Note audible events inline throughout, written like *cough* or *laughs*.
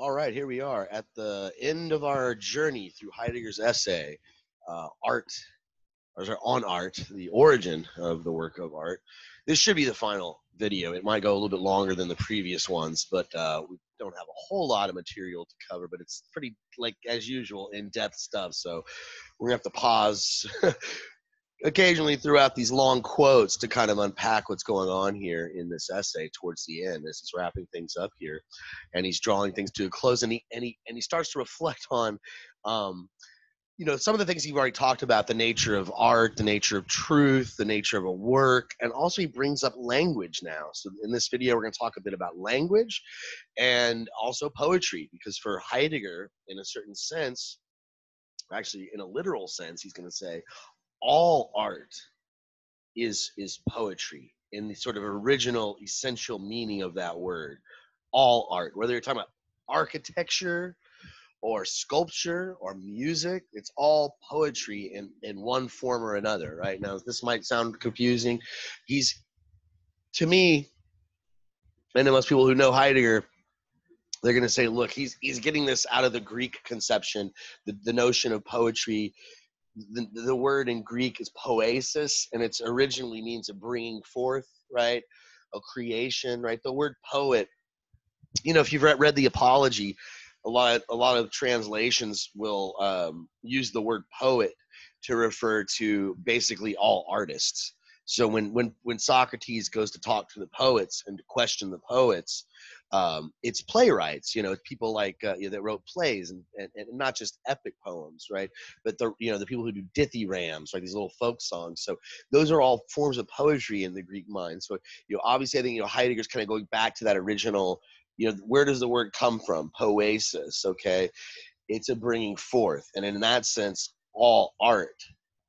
All right, here we are at the end of our journey through Heidegger's essay, uh, Art, or sorry, on Art, the origin of the work of art. This should be the final video. It might go a little bit longer than the previous ones, but uh, we don't have a whole lot of material to cover, but it's pretty, like, as usual, in-depth stuff. So we're going to have to pause *laughs* occasionally throughout these long quotes to kind of unpack what's going on here in this essay towards the end as he's wrapping things up here and he's drawing things to a close and he and he and he starts to reflect *laughs* on um you know some of the things you've already talked about the nature of art the nature of truth the nature of a work and also he brings up language now. So in this video we're going to talk a bit about language and also poetry because for heidegger in a certain sense actually in a literal sense he's going to say all art is is poetry in the sort of original essential meaning of that word all art. Whether you're talking about architecture or sculpture or music it's all poetry in in one form or another right? Now this might sound confusing. He's to me and to most people who know heidegger they're going to say look he's he's getting this out of the greek conception the, the notion of poetry the, the word in Greek is poesis, and it's originally means a bringing forth, right? A creation, right? The word poet, you know, if you've read, read the Apology, a lot a lot of translations will um, use the word poet to refer to basically all artists. So when when when Socrates goes to talk to the poets and to question the poets, um, it's playwrights you know people like uh, you know, that wrote plays and, and, and, not just epic poems right? But the you know the people who do dithyrambs like these little folk songs. So those are all forms of poetry in the greek mind. So you know obviously i think you know heidegger's kind of going back to that original you know where does the word come from? Poesis okay? It's a bringing forth. And in that sense all art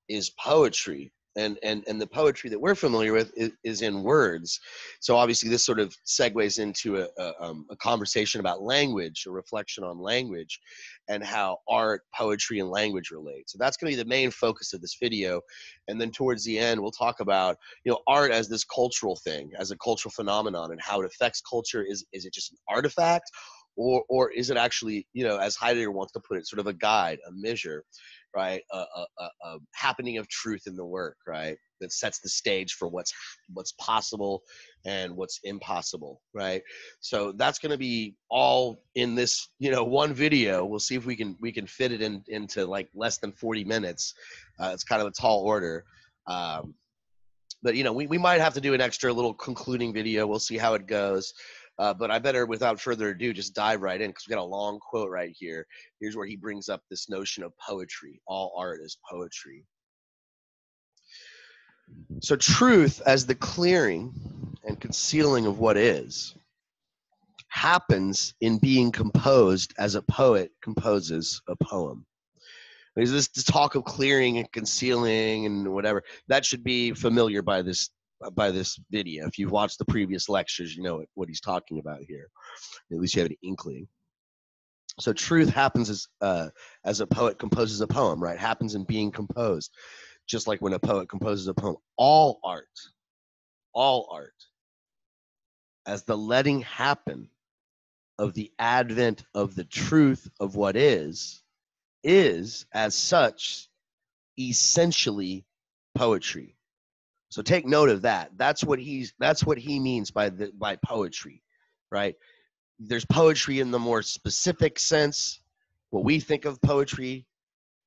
is poetry and and and the poetry that we're familiar with is, is in words. So obviously this sort of segues into a, a, um, a, conversation about language a reflection on language and how art poetry and language relate. So that's going to be the main focus of this video. And then towards the end we'll talk about you know art as this cultural thing as a cultural phenomenon and how it affects culture. Is is it just an artifact? Or or is it actually you know as heidegger wants to put it sort of a guide a measure right? A, a, a, happening of truth in the work, right? That sets the stage for what's what's possible and what's impossible, right? So that's going to be all in this, you know, one video. We'll see if we can we can fit it in into like less than 40 minutes. Uh, it's kind of a tall order. Um, but you know, we, we might have to do an extra little concluding video. We'll see how it goes. Uh, but I better, without further ado, just dive right in because we got a long quote right here. Here's where he brings up this notion of poetry. All art is poetry. So, truth as the clearing and concealing of what is happens in being composed as a poet composes a poem. There's this talk of clearing and concealing and whatever that should be familiar by this by this video. If you've watched the previous lectures, you know what he's talking about here. At least you have an inkling. So truth happens as uh, as a poet composes a poem, right? Happens in being composed, just like when a poet composes a poem. All art, all art, as the letting happen of the advent of the truth of what is, is as such essentially poetry. So take note of that. That's what he's that's what he means by the by poetry, right? There's poetry in the more specific sense, what we think of poetry,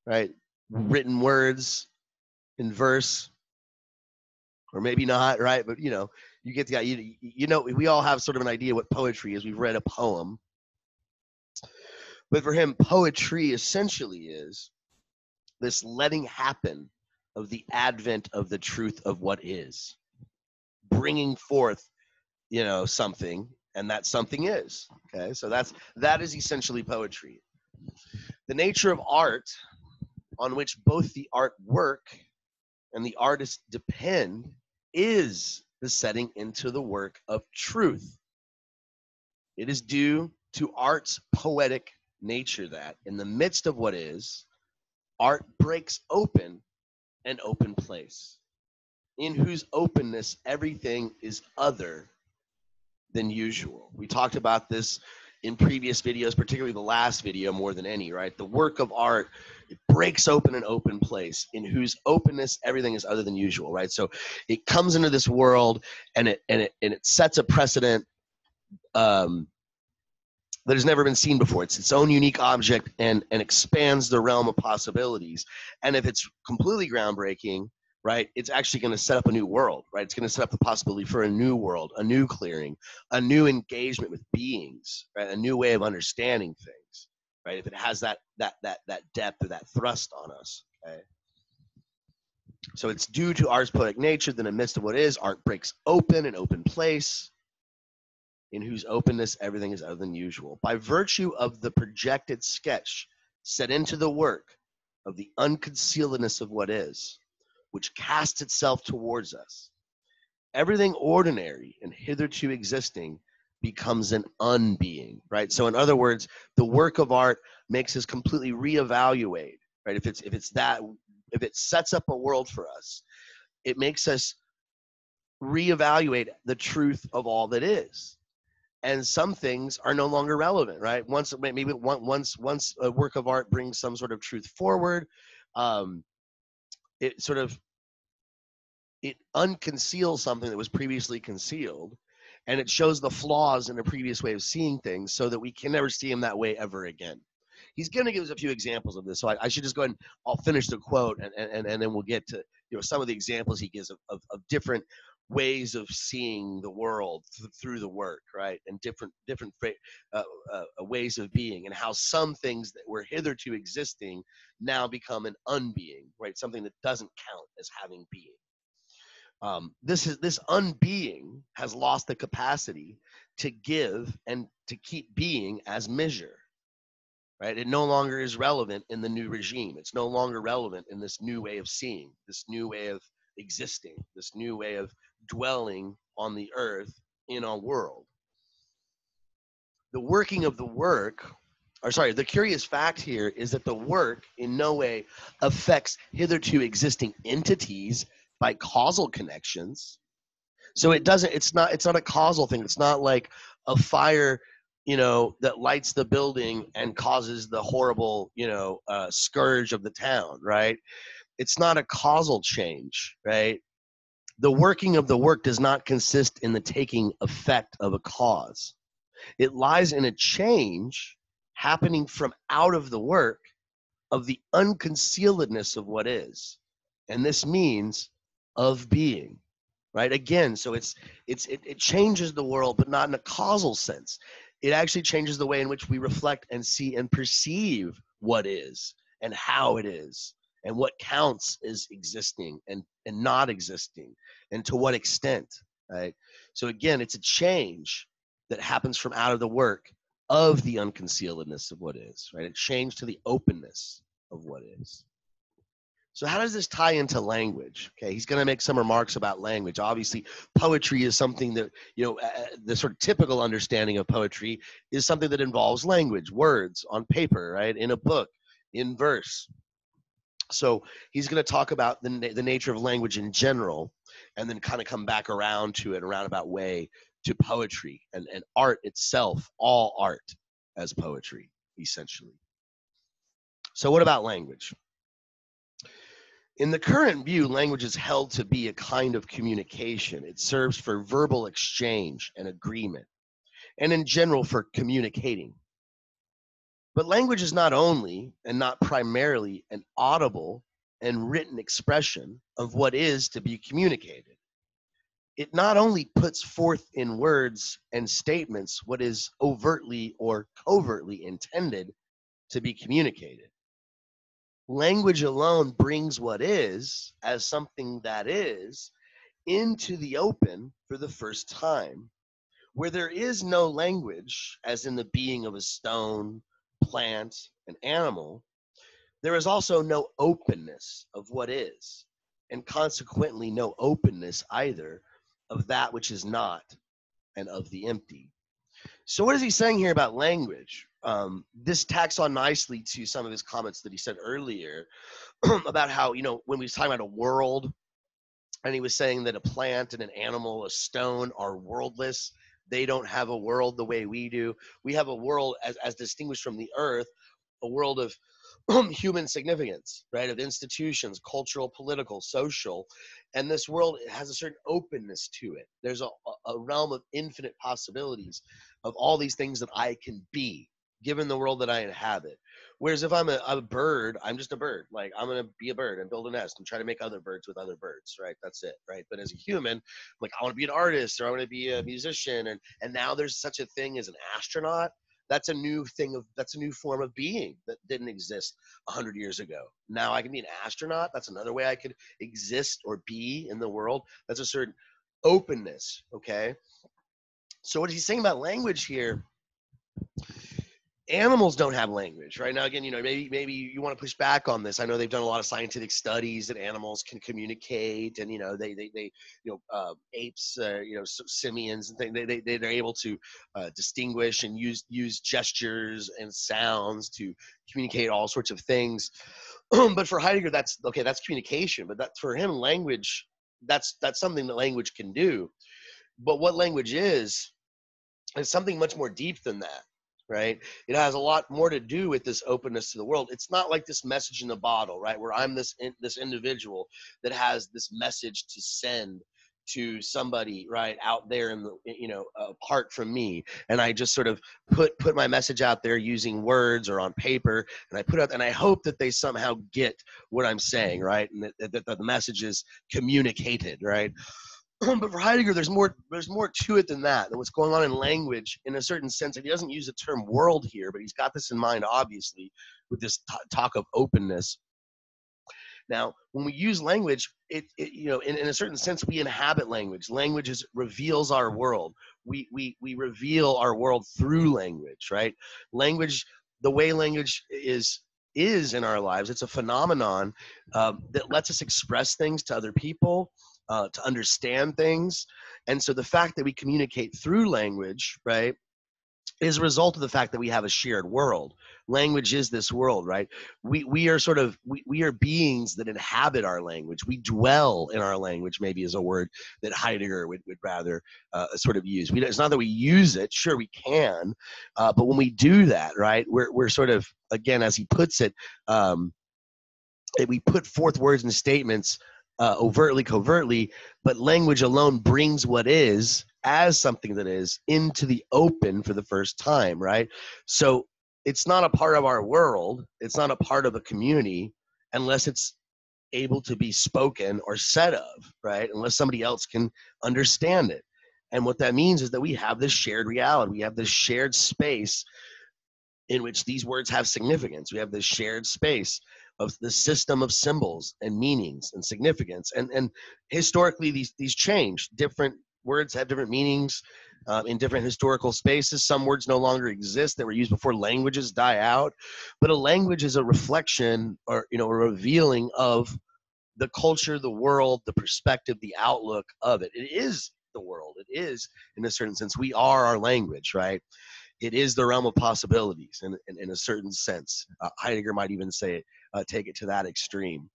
right? Written words in verse, or maybe not, right? But you know, you get the you, you know we all have sort of an idea what poetry is. We've read a poem, but for him, poetry essentially is this letting happen of the advent of the truth of what is. Bringing forth you know something and that something is okay? So that's that is essentially poetry. The nature of art on which both the artwork and the artist depend is the setting into the work of truth. It is due to art's poetic nature that in the midst of what is art breaks open an open place, in whose openness everything is other than usual. We talked about this in previous videos, particularly the last video more than any, right? The work of art it breaks open an open place in whose openness everything is other than usual, right? So it comes into this world and it and it and it sets a precedent um, that has never been seen before. It's its own unique object and and expands the realm of possibilities. And if it's completely groundbreaking, right, it's actually going to set up a new world, right? It's going to set up the possibility for a new world, a new clearing, a new engagement with beings, right? A new way of understanding things, right? If it has that that that that depth or that thrust on us, okay. So it's due to art's poetic nature that in the midst of what is, art breaks open an open place in whose openness everything is other than usual. By virtue of the projected sketch set into the work of the unconcealedness of what is, which casts itself towards us, everything ordinary and hitherto existing becomes an unbeing, right? So, in other words, the work of art makes us completely reevaluate, right? If it's if it's that if it sets up a world for us, it makes us reevaluate the truth of all that is and some things are no longer relevant right? Once maybe once once a work of art brings some sort of truth forward um, it sort of it unconceals something that was previously concealed and it shows the flaws in a previous way of seeing things so that we can never see them that way ever again. He's going to give us a few examples of this so I, I, should just go ahead and i'll finish the quote and, and, and then we'll get to you know some of the examples he gives of, of, of different ways of seeing the world th- through the work right and different different uh, uh, ways of being and how some things that were hitherto existing now become an unbeing right something that doesn't count as having being. Um, this is this unbeing has lost the capacity to give and to keep being as measure right? It no longer is relevant in the new regime. It's no longer relevant in this new way of seeing this new way of existing this new way of dwelling on the earth in our world. The working of the work, or sorry, the curious fact here is that the work in no way affects hitherto existing entities by causal connections. So it doesn't, it's not, it's not a causal thing. It's not like a fire you know, that lights the building and causes the horrible, you know, uh, scourge of the town, right? It's not a causal change, right? the working of the work does not consist in the taking effect of a cause. It lies in a change happening from out of the work of the unconcealedness of what is. And this means of being. Right? Again, so it's it's it, it changes the world, but not in a causal sense. It actually changes the way in which we reflect and see and perceive what is and how it is and what counts as existing and, and not existing and to what extent right? So again it's a change that happens from out of the work of the unconcealedness of what is right? It change to the openness of what is. So how does this tie into language? Okay he's going to make some remarks about language. Obviously poetry is something that you know uh, the sort of typical understanding of poetry is something that involves language words on paper right? In a book in verse so he's going to talk about the, the nature of language in general and then kind of come back around to it a roundabout way to poetry and, and art itself all art as poetry essentially. So what about language? In the current view language is held to be a kind of communication. It serves for verbal exchange and agreement and in general for communicating but language is not only and not primarily an audible and written expression of what is to be communicated. It not only puts forth in words and statements what is overtly or covertly intended to be communicated. Language alone brings what is, as something that is, into the open for the first time. Where there is no language, as in the being of a stone plant, an animal, there is also no openness of what is, and consequently no openness either of that which is not and of the empty. So, what is he saying here about language? Um, this tacks on nicely to some of his comments that he said earlier *clears throat* about how, you know, when we was talking about a world, and he was saying that a plant and an animal, a stone, are worldless, They don't have a world the way we do. We have a world as, as distinguished from the earth, a world of *clears throat* human significance, right? Of institutions, cultural, political, social. And this world has a certain openness to it. There's a, a realm of infinite possibilities of all these things that I can be given the world that I inhabit. Whereas if I'm a, a, bird, I'm just a bird. Like I'm gonna be a bird and build a nest and try to make other birds with other birds, right? That's it, right? But as a human, like I want to be an artist or I want to be a musician, and and now there's such a thing as an astronaut. That's a new thing of that's a new form of being that didn't exist a hundred years ago. Now I can be an astronaut. That's another way I could exist or be in the world. That's a certain openness. Okay. So what he's saying about language here animals don't have language right? Now again you know maybe maybe you want to push back on this. I know they've done a lot of scientific studies that animals can communicate and you know they they, they you know uh, apes uh, you know simians and things they, they they're able to uh, distinguish and use use gestures and sounds to communicate all sorts of things. *clears throat* But for heidegger that's okay that's communication but that for him language that's that's something that language can do. But what language is is something much more deep than that right? It has a lot more to do with this openness to the world. It's not like this message in the bottle, right? Where I'm this in, this individual that has this message to send to somebody right out there in the you know apart from me and i just sort of put put my message out there using words or on paper and i put out and i hope that they somehow get what i'm saying right and that, that, that the message is communicated right *clears throat* but for Heidegger, there's more there's more to it than that. Than what's going on in language, in a certain sense, and he doesn't use the term world here, but he's got this in mind, obviously, with this t- talk of openness. Now, when we use language, it, it you know, in, in a certain sense, we inhabit language. Language is, reveals our world. We, we, we reveal our world through language, right? Language, the way language is is in our lives, it's a phenomenon um, that lets us express things to other people uh, to understand things. And so the fact that we communicate through language, right, is a result of the fact that we have a shared world. Language is this world, right? We we are sort of we, we are beings that inhabit our language. We dwell in our language. Maybe is a word that Heidegger would, would rather uh, sort of use. We, it's not that we use it. Sure, we can, uh, but when we do that, right, we're we're sort of again, as he puts it, um, we put forth words and statements uh, overtly, covertly, but language alone brings what is as something that is into the open for the first time, right? So it's not a part of our world, it's not a part of a community unless it's able to be spoken or said of, right? Unless somebody else can understand it. And what that means is that we have this shared reality, we have this shared space in which these words have significance. We have this shared space of the system of symbols and meanings and significance. And and historically, these these change. Different words have different meanings uh, in different historical spaces. Some words no longer exist that were used before languages die out. But a language is a reflection or you know a revealing of the culture, the world, the perspective, the outlook of it. It is the world. It is, in a certain sense, we are our language, right? It is the realm of possibilities in, in, in a certain sense. Uh, Heidegger might even say it uh, take it to that extreme.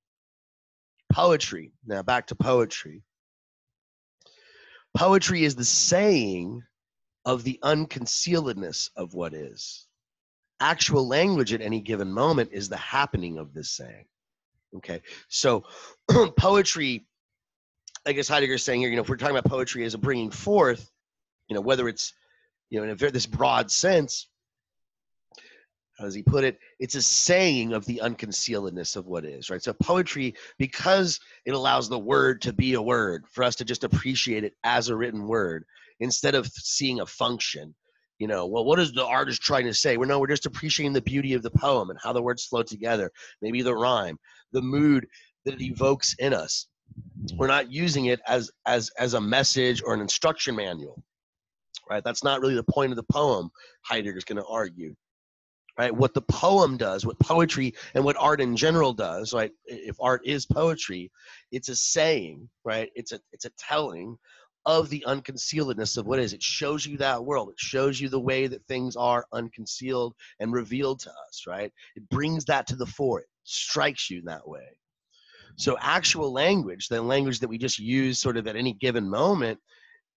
Poetry. Now back to poetry. Poetry is the saying of the unconcealedness of what is. Actual language at any given moment is the happening of this saying. Okay, so *clears throat* poetry, I guess Heidegger's saying here, you know, if we're talking about poetry as a bringing forth, you know, whether it's, you know, in a very, this broad sense, as he put it, it's a saying of the unconcealedness of what is, right? So poetry, because it allows the word to be a word, for us to just appreciate it as a written word, instead of seeing a function. You know, well, what is the artist trying to say? Well, no, we're just appreciating the beauty of the poem and how the words flow together, maybe the rhyme, the mood that it evokes in us. We're not using it as as as a message or an instruction manual. Right? That's not really the point of the poem, Heidegger's going to argue right? What the poem does what poetry and what art in general does right? If art is poetry it's a saying right? It's a it's a telling of the unconcealedness of what is. It shows you that world. It shows you the way that things are unconcealed and revealed to us right? It brings that to the fore. It strikes you that way. So actual language the language that we just use sort of at any given moment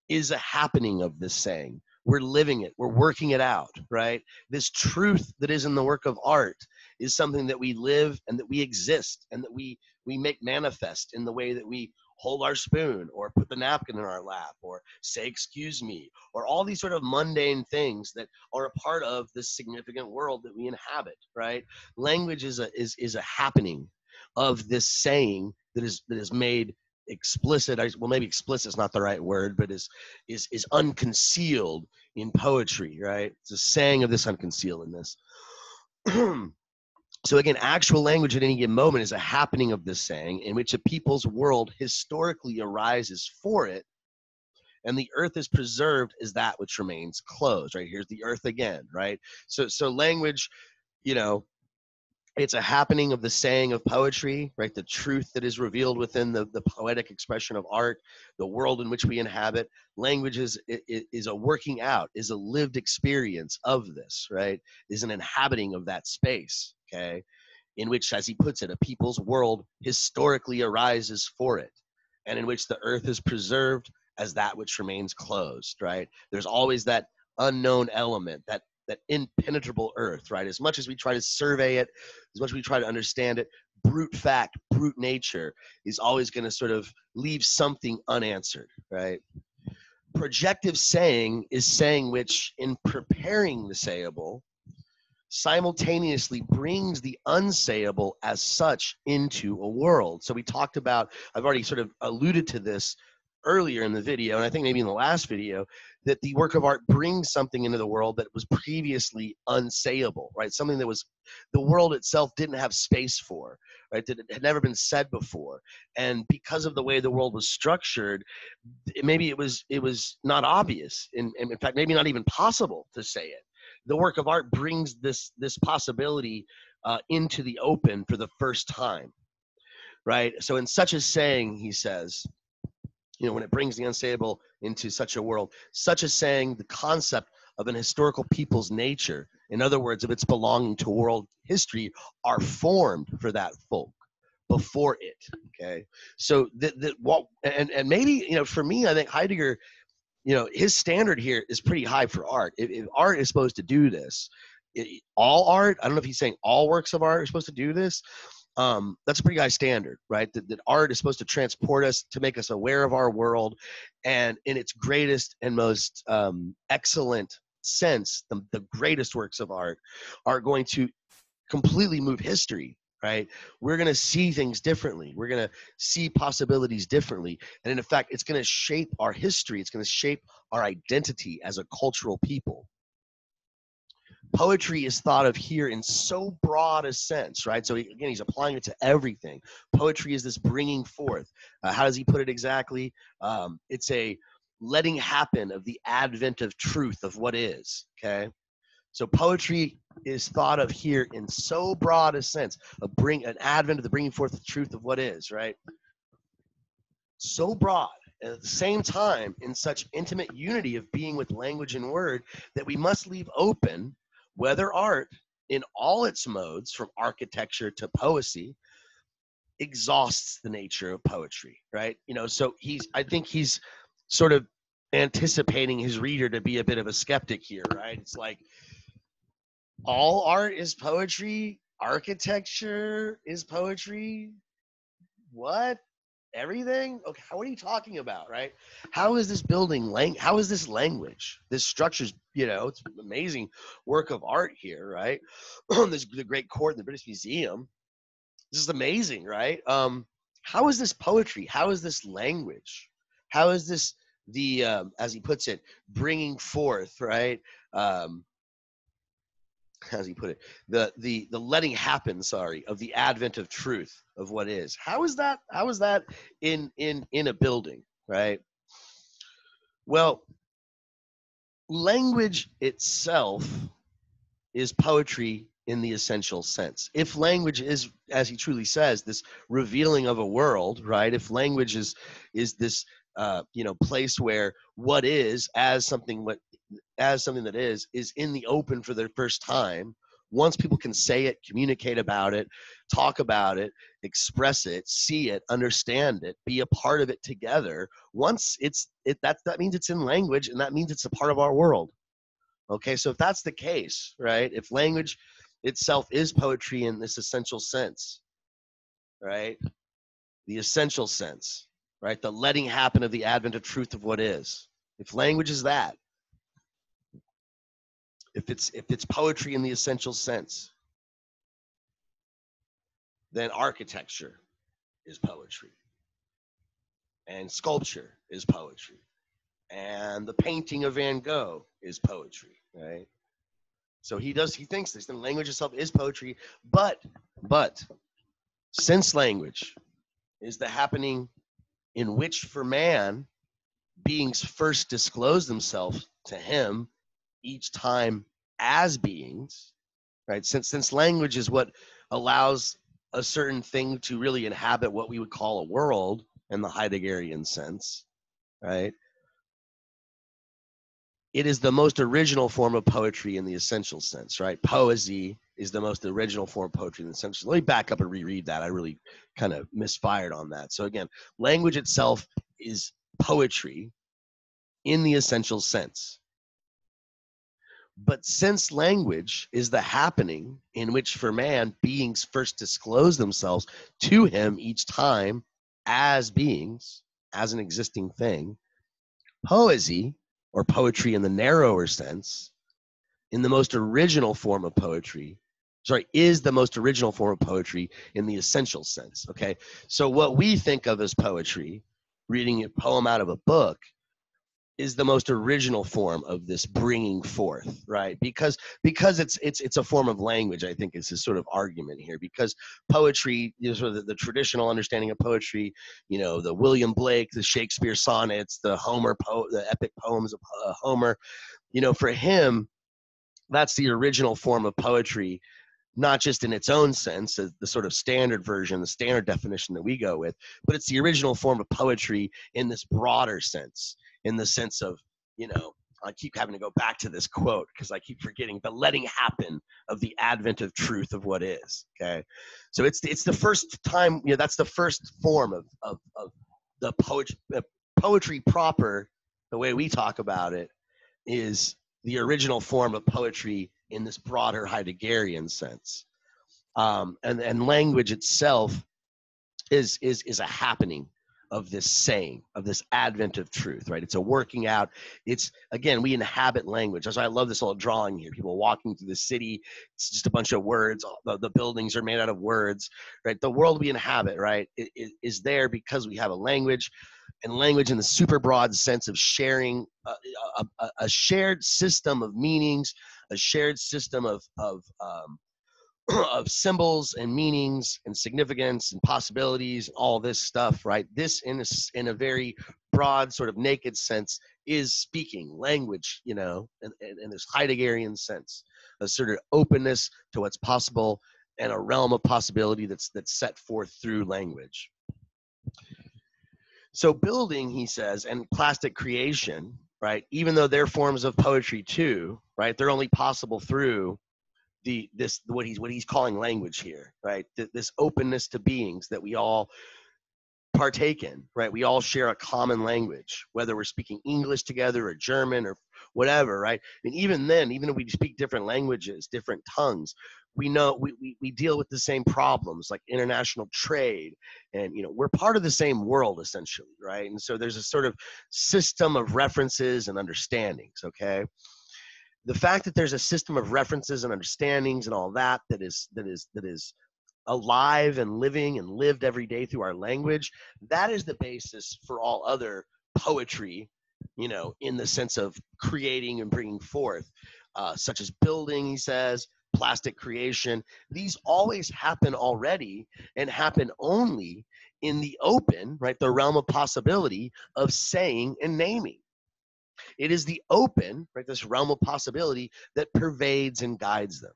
is a happening of this saying. We're living it, we're working it out, right? This truth that is in the work of art is something that we live and that we exist and that we we make manifest in the way that we hold our spoon or put the napkin in our lap or say excuse me or all these sort of mundane things that are a part of this significant world that we inhabit right language is a is, is a happening of this saying that is that is made explicit well maybe explicit is not the right word but is is is unconcealed in poetry right? It's a saying of this unconcealedness. *clears throat* So again actual language at any given moment is a happening of this saying in which a people's world historically arises for it and the earth is preserved as that which remains closed right? Here's the earth again right? So so language you know it's a happening of the saying of poetry right? The truth that is revealed within the, the poetic expression of art the world in which we inhabit language is, is a working out is a lived experience of this right? Is an inhabiting of that space okay? In which as he puts it a people's world historically arises for it and in which the earth is preserved as that which remains closed right? There's always that unknown element that that impenetrable earth, right? As much as we try to survey it, as much as we try to understand it, brute fact, brute nature is always going to sort of leave something unanswered, right? Projective saying is saying which, in preparing the sayable, simultaneously brings the unsayable as such into a world. So we talked about, I've already sort of alluded to this earlier in the video, and I think maybe in the last video, that the work of art brings something into the world that was previously unsayable, right? Something that was the world itself didn't have space for, right? That it had never been said before, and because of the way the world was structured, maybe it was it was not obvious, and in, in fact, maybe not even possible to say it. The work of art brings this this possibility uh, into the open for the first time, right? So, in such a saying, he says you know, when it brings the unsayable into such a world, such as saying the concept of an historical people's nature, in other words, of its belonging to world history, are formed for that folk before it. Okay, so that that what and and maybe you know, for me, I think Heidegger, you know, his standard here is pretty high for art. If, if art is supposed to do this, it, all art, I don't know if he's saying all works of art are supposed to do this, um, that's a pretty high standard, right? That, that art is supposed to transport us, to make us aware of our world, and in its greatest and most um, excellent sense, the, the greatest works of art are going to completely move history right? We're going to see things differently. We're going to see possibilities differently. And in fact it's going to shape our history. It's going to shape our identity as a cultural people poetry is thought of here in so broad a sense, right? So again, he's applying it to everything. Poetry is this bringing forth. Uh, how does he put it exactly? Um, it's a letting happen of the advent of truth of what is. Okay, so poetry is thought of here in so broad a sense of bring an advent of the bringing forth the truth of what is, right? So broad at the same time in such intimate unity of being with language and word that we must leave open whether art in all its modes, from architecture to poesy, exhausts the nature of poetry, right? You know, so he's, I think he's sort of anticipating his reader to be a bit of a skeptic here, right? It's like all art is poetry, architecture is poetry. What? Everything? Okay what are you talking about right? How is this building lang how is this language? This structure's you know it's amazing work of art here right? *clears throat* There's the great court in the british museum. This is amazing right? Um how is this poetry? How is this language? How is this the um, as he puts it bringing forth right? Um as he put it, the the the letting happen, sorry, of the advent of truth of what is. How is that? How is that in in in a building, right? Well, language itself is poetry in the essential sense. If language is, as he truly says, this revealing of a world, right? If language is is this uh, you know place where what is as something what as something that is is in the open for the first time once people can say it, communicate about it, talk about it, express it, see it, understand it, be a part of it together, once it's it that that means it's in language and that means it's a part of our world. Okay, so if that's the case, right? If language itself is poetry in this essential sense, right? The essential sense, right? The letting happen of the advent of truth of what is. If language is that, if it's if it's poetry in the essential sense, then architecture is poetry. And sculpture is poetry. And the painting of Van Gogh is poetry, right? So he does he thinks this. The language itself is poetry, but but since language is the happening in which for man beings first disclose themselves to him each time as beings right? Since since language is what allows a certain thing to really inhabit what we would call a world in the heideggerian sense right? It is the most original form of poetry in the essential sense right? Poesy is the most original form of poetry in the sense. Let me back up and reread that. I really kind of misfired on that. So again language itself is poetry in the essential sense but since language is the happening in which for man beings first disclose themselves to him each time as beings, as an existing thing, poesy or poetry in the narrower sense, in the most original form of poetry, sorry, is the most original form of poetry in the essential sense. Okay. So what we think of as poetry, reading a poem out of a book, is the most original form of this bringing forth right? Because because it's it's it's a form of language i think is this sort of argument here because poetry you know sort of the, the traditional understanding of poetry you know the william blake the shakespeare sonnets the homer po- the epic poems of uh, homer you know for him that's the original form of poetry not just in its own sense, the sort of standard version, the standard definition that we go with, but it's the original form of poetry in this broader sense in the sense of, you know, I keep having to go back to this quote because I keep forgetting the letting happen of the advent of truth of what is. Okay, so it's it's the first time you know that's the first form of of, of the poetry poetry proper. The way we talk about it is the original form of poetry in this broader Heideggerian sense, um, and and language itself is is is a happening of this saying, of this advent of truth, right? It's a working out. It's again, we inhabit language. That's why I love this little drawing here. People walking through the city, it's just a bunch of words. The, the buildings are made out of words, right? The world we inhabit, right, it, it is there because we have a language, and language in the super broad sense of sharing a, a, a shared system of meanings, a shared system of of um, *clears throat* of symbols and meanings and significance and possibilities, and all this stuff, right? This, in a, in a very broad, sort of naked sense, is speaking language, you know, in, in, in this Heideggerian sense, a sort of openness to what's possible and a realm of possibility that's that's set forth through language. So building, he says, and plastic creation, right? Even though they're forms of poetry too, right? They're only possible through the this what he's what he's calling language here, right? Th- this openness to beings that we all partake in, right? We all share a common language, whether we're speaking English together or German or whatever, right? And even then, even if we speak different languages, different tongues, we know we, we, we deal with the same problems like international trade and you know we're part of the same world essentially right? And so there's a sort of system of references and understandings okay? The fact that there's a system of references and understandings and all that that is that is that is alive and living and lived every day through our language that is the basis for all other poetry you know in the sense of creating and bringing forth uh, such as building he says plastic creation these always happen already and happen only in the open right the realm of possibility of saying and naming it is the open, right, this realm of possibility that pervades and guides them.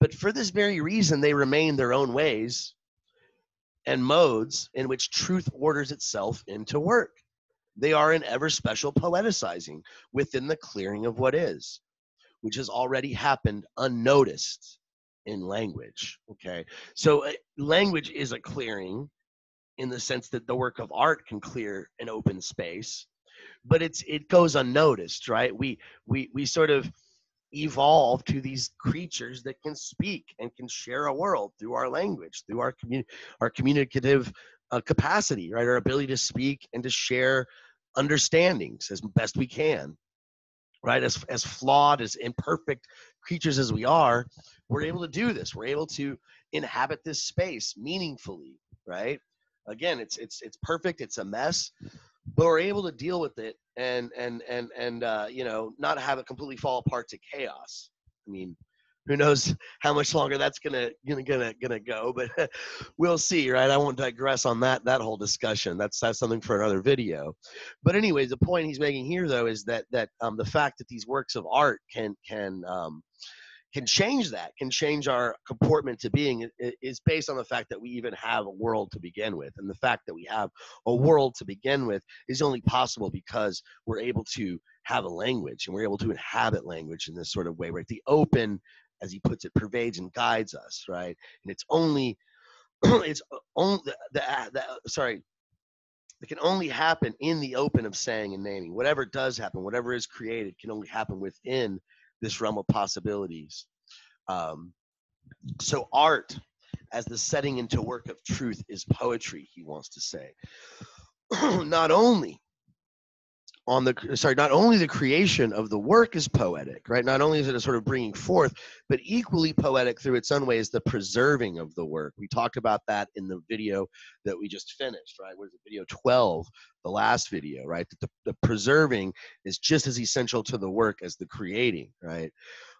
But for this very reason, they remain their own ways and modes in which truth orders itself into work. They are an ever special poeticizing within the clearing of what is. Which has already happened unnoticed in language. Okay, so uh, language is a clearing in the sense that the work of art can clear an open space, but it's it goes unnoticed, right? We we we sort of evolve to these creatures that can speak and can share a world through our language, through our commun- our communicative uh, capacity, right? Our ability to speak and to share understandings as best we can, right? As as flawed, as imperfect creatures as we are, we're able to do this. We're able to inhabit this space meaningfully, right? Again, it's it's it's perfect. It's a mess, but we're able to deal with it and and and and uh, you know not have it completely fall apart to chaos. I mean, who knows how much longer that's gonna gonna gonna gonna go, but *laughs* we'll see, right? I won't digress on that that whole discussion. That's that's something for another video. But anyways, the point he's making here though is that that um, the fact that these works of art can can um, can change that, can change our comportment to being is based on the fact that we even have a world to begin with. And the fact that we have a world to begin with is only possible because we're able to have a language and we're able to inhabit language in this sort of way, right? The open, as he puts it, pervades and guides us, right? And it's only, *clears throat* it's only, the, the, the sorry, it can only happen in the open of saying and naming. Whatever does happen, whatever is created, can only happen within this realm of possibilities. Um, so art as the setting into work of truth is poetry, he wants to say. *clears throat* not only on the sorry not only the creation of the work is poetic right? Not only is it a sort of bringing forth but equally poetic through its own way is the preserving of the work. We talked about that in the video that we just finished right? Was it? Video 12 the last video right? The, the preserving is just as essential to the work as the creating right?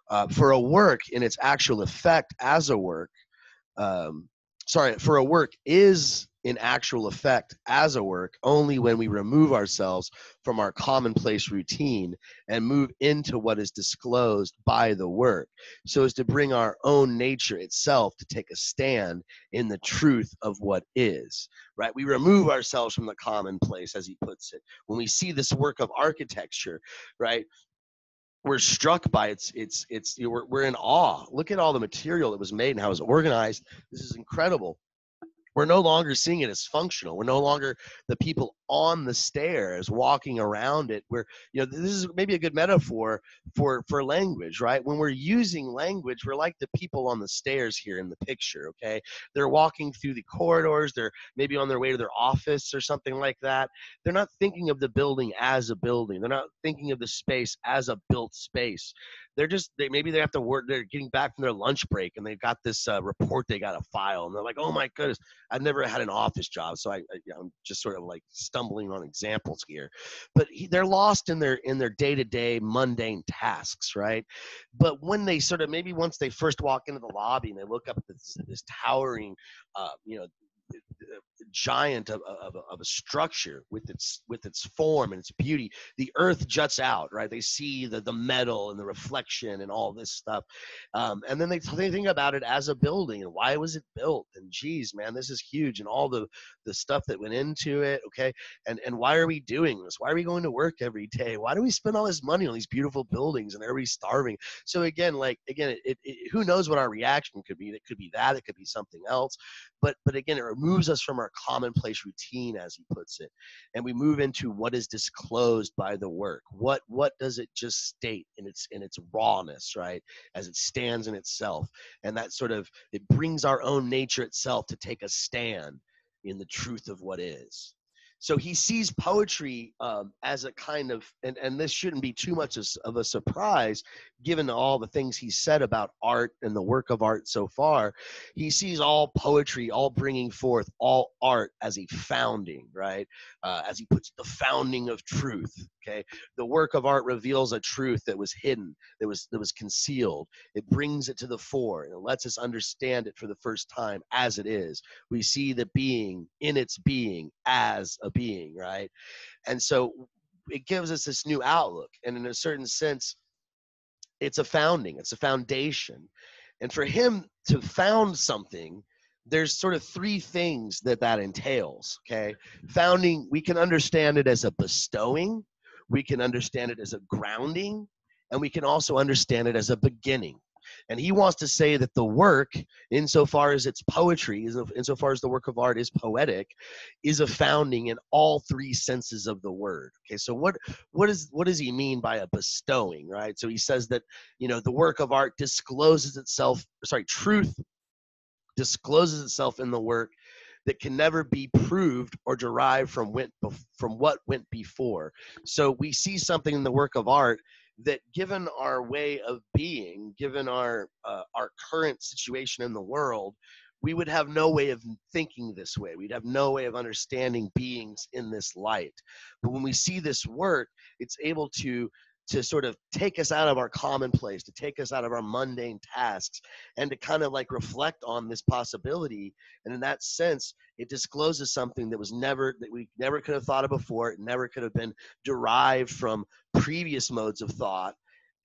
Uh, for a work in its actual effect as a work um, sorry for a work is in actual effect as a work only when we remove ourselves from our commonplace routine and move into what is disclosed by the work so as to bring our own nature itself to take a stand in the truth of what is right? We remove ourselves from the commonplace as he puts it. When we see this work of architecture right we're struck by its it's it's you know, we're, we're in awe. Look at all the material that was made and how it was organized. This is incredible we're no longer seeing it as functional. We're no longer the people on the stairs walking around it. We're, you know, this is maybe a good metaphor for for language, right? When we're using language, we're like the people on the stairs here in the picture. Okay, they're walking through the corridors. They're maybe on their way to their office or something like that. They're not thinking of the building as a building. They're not thinking of the space as a built space they're just they maybe they have to work they're getting back from their lunch break and they've got this uh, report they got to file and they're like oh my goodness i've never had an office job so i, I am just sort of like stumbling on examples here but he, they're lost in their in their day-to-day mundane tasks right? But when they sort of maybe once they first walk into the lobby and they look up at this, this towering uh, you know giant of, of, of, a structure with its with its form and its beauty. The earth juts out right? They see the the metal and the reflection and all this stuff. Um, and then they, they think about it as a building and why was it built? And geez man this is huge and all the the stuff that went into it okay? And and why are we doing this? Why are we going to work every day? Why do we spend all this money on these beautiful buildings and everybody's starving? So again like again it, it, it who knows what our reaction could be? It could be that it could be something else. But but again it removes us from our commonplace routine as he puts it and we move into what is disclosed by the work. What what does it just state in its in its rawness right as it stands in itself? And that sort of it brings our own nature itself to take a stand in the truth of what is so he sees poetry um, as a kind of and, and this shouldn't be too much of a surprise given all the things he said about art and the work of art so far he sees all poetry all bringing forth all art as a founding right? Uh, as he puts the founding of truth okay? The work of art reveals a truth that was hidden that was that was concealed. It brings it to the fore and it lets us understand it for the first time as it is. We see the being in its being as a being, right? And so it gives us this new outlook. And in a certain sense, it's a founding, it's a foundation. And for him to found something, there's sort of three things that that entails, okay? Founding, we can understand it as a bestowing, we can understand it as a grounding, and we can also understand it as a beginning. And he wants to say that the work, insofar as it's poetry, insofar as the work of art is poetic, is a founding in all three senses of the word. Okay, so what what is what does he mean by a bestowing, right? So he says that you know the work of art discloses itself, sorry, truth discloses itself in the work that can never be proved or derived from went from what went before. So we see something in the work of art that given our way of being given our uh, our current situation in the world we would have no way of thinking this way. We'd have no way of understanding beings in this light. But when we see this work it's able to to sort of take us out of our commonplace, to take us out of our mundane tasks, and to kind of like reflect on this possibility. And in that sense, it discloses something that was never that we never could have thought of before. It never could have been derived from previous modes of thought.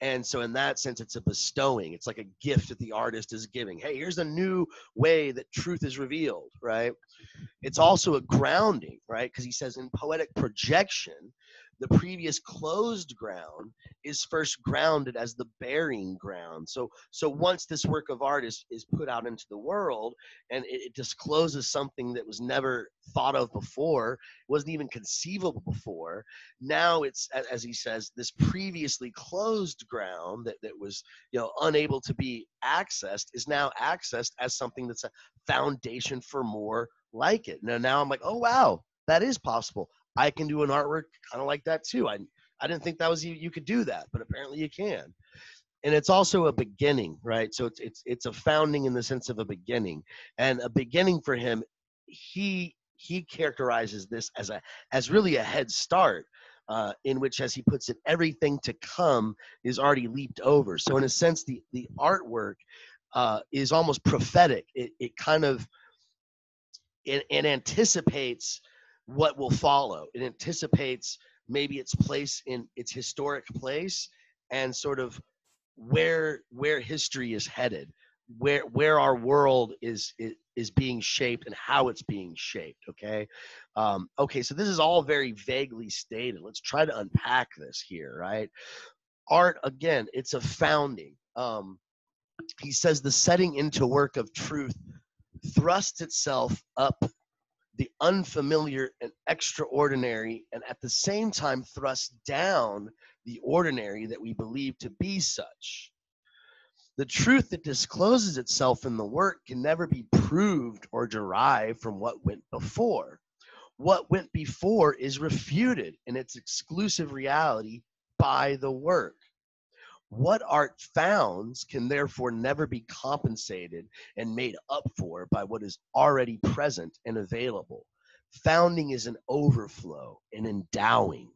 And so, in that sense, it's a bestowing. It's like a gift that the artist is giving. Hey, here's a new way that truth is revealed, right? It's also a grounding, right? Because he says in poetic projection, the previous closed ground is first grounded as the bearing ground. So so once this work of art is is put out into the world and it, it discloses something that was never thought of before wasn't even conceivable before now it's as he says this previously closed ground that, that was you know unable to be accessed is now accessed as something that's a foundation for more like it. Now now i'm like oh wow that is possible I can do an artwork kind of like that too. I I didn't think that was you you could do that, but apparently you can. And it's also a beginning, right? So it's it's it's a founding in the sense of a beginning. And a beginning for him, he he characterizes this as a as really a head start. Uh, in which, as he puts it, everything to come is already leaped over. So, in a sense, the the artwork uh, is almost prophetic. It, it kind of it, it anticipates what will follow. It anticipates maybe its place in its historic place and sort of where where history is headed, where where our world is is, is being shaped and how it's being shaped. Okay, um, okay. So this is all very vaguely stated. Let's try to unpack this here. Right, art again. It's a founding. Um, he says the setting into work of truth thrusts itself up the unfamiliar and extraordinary, and at the same time thrust down the ordinary that we believe to be such. The truth that discloses itself in the work can never be proved or derived from what went before. What went before is refuted in its exclusive reality by the work. What art founds can therefore never be compensated and made up for by what is already present and available. Founding is an overflow, an endowing,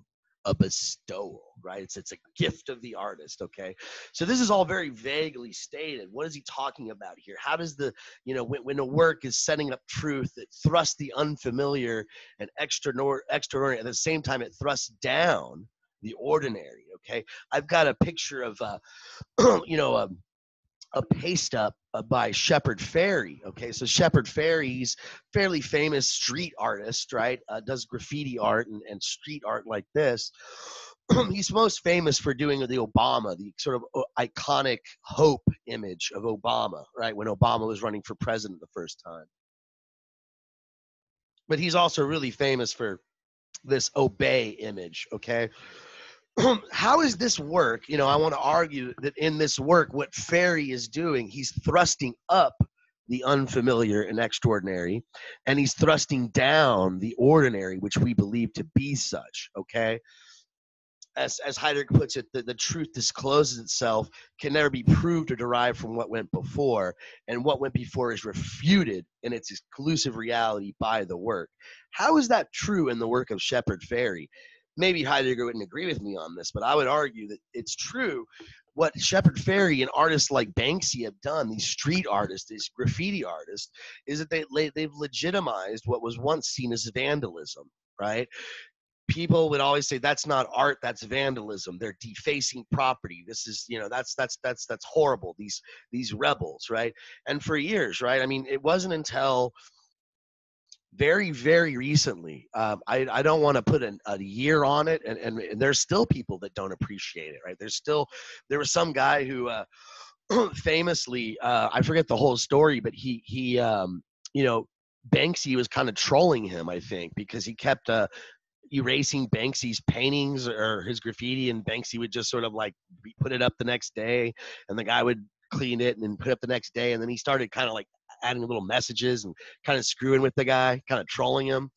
a bestowal, right? It's it's a gift of the artist, okay? So this is all very vaguely stated. What is he talking about here? How does the, you know, when, when a work is setting up truth, it thrusts the unfamiliar and extraordinary, at the same time it thrusts down the ordinary. Okay, I've got a picture of, uh, *clears throat* you know, a, um, a paste up uh, by Shepard Fairey. Okay, so Shepard Fairey's fairly famous street artist, right? Uh, does graffiti art and, and street art like this. *clears throat* He's most famous for doing the Obama, the sort of uh, iconic hope image of Obama, right? When Obama was running for president the first time. But he's also really famous for this obey image, okay? *clears throat* how does this work? You know, I want to argue that in this work, what Fairey is doing, he's thrusting up the unfamiliar and extraordinary, and he's thrusting down the ordinary, which we believe to be such. Okay. As, as Heidegger puts it, the, the truth discloses itself, can never be proved or derived from what went before, and what went before is refuted in its exclusive reality by the work. How is that true in the work of Shepard Fairey? Maybe Heidegger wouldn't agree with me on this, but I would argue that it's true. What Shepard Fairey and artists like Banksy have done, these street artists, these graffiti artists, is that they they've legitimized what was once seen as vandalism, right? People would always say that's not art, that's vandalism. They're defacing property. This is, you know, that's that's that's that's horrible. These these rebels, right? And for years, right? I mean, it wasn't until very very recently um, I, I don't want to put an, a year on it and, and, and, there's still people that don't appreciate it right? There's still there was some guy who uh, *clears throat* famously uh, i forget the whole story but he he um, you know banksy was kind of trolling him i think because he kept uh, erasing banksy's paintings or his graffiti and banksy would just sort of like put it up the next day and the guy would clean it and put it up the next day and then he started kind of like adding little messages and kind of screwing with the guy, kind of trolling him.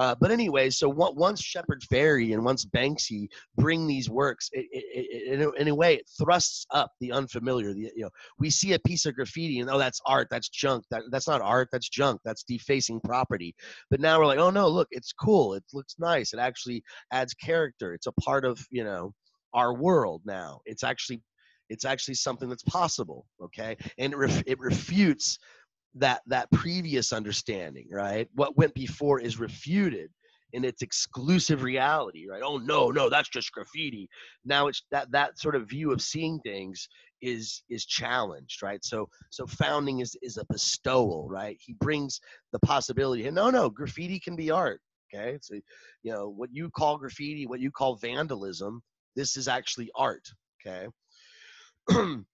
Uh, but anyway, so once Shepard Fairey and once Banksy bring these works, it, it, it, in a way, it thrusts up the unfamiliar. The, you know, we see a piece of graffiti and oh, that's art, that's junk. That that's not art, that's junk. That's defacing property. But now we're like, oh no, look, it's cool. It looks nice. It actually adds character. It's a part of you know our world now. It's actually it's actually something that's possible. Okay, and it, ref, it refutes that that previous understanding right? What went before is refuted in its exclusive reality right? Oh no no that's just graffiti. Now it's that that sort of view of seeing things is is challenged right? So so founding is is a bestowal right? He brings the possibility and no no graffiti can be art okay? So you know what you call graffiti what you call vandalism this is actually art okay *clears throat*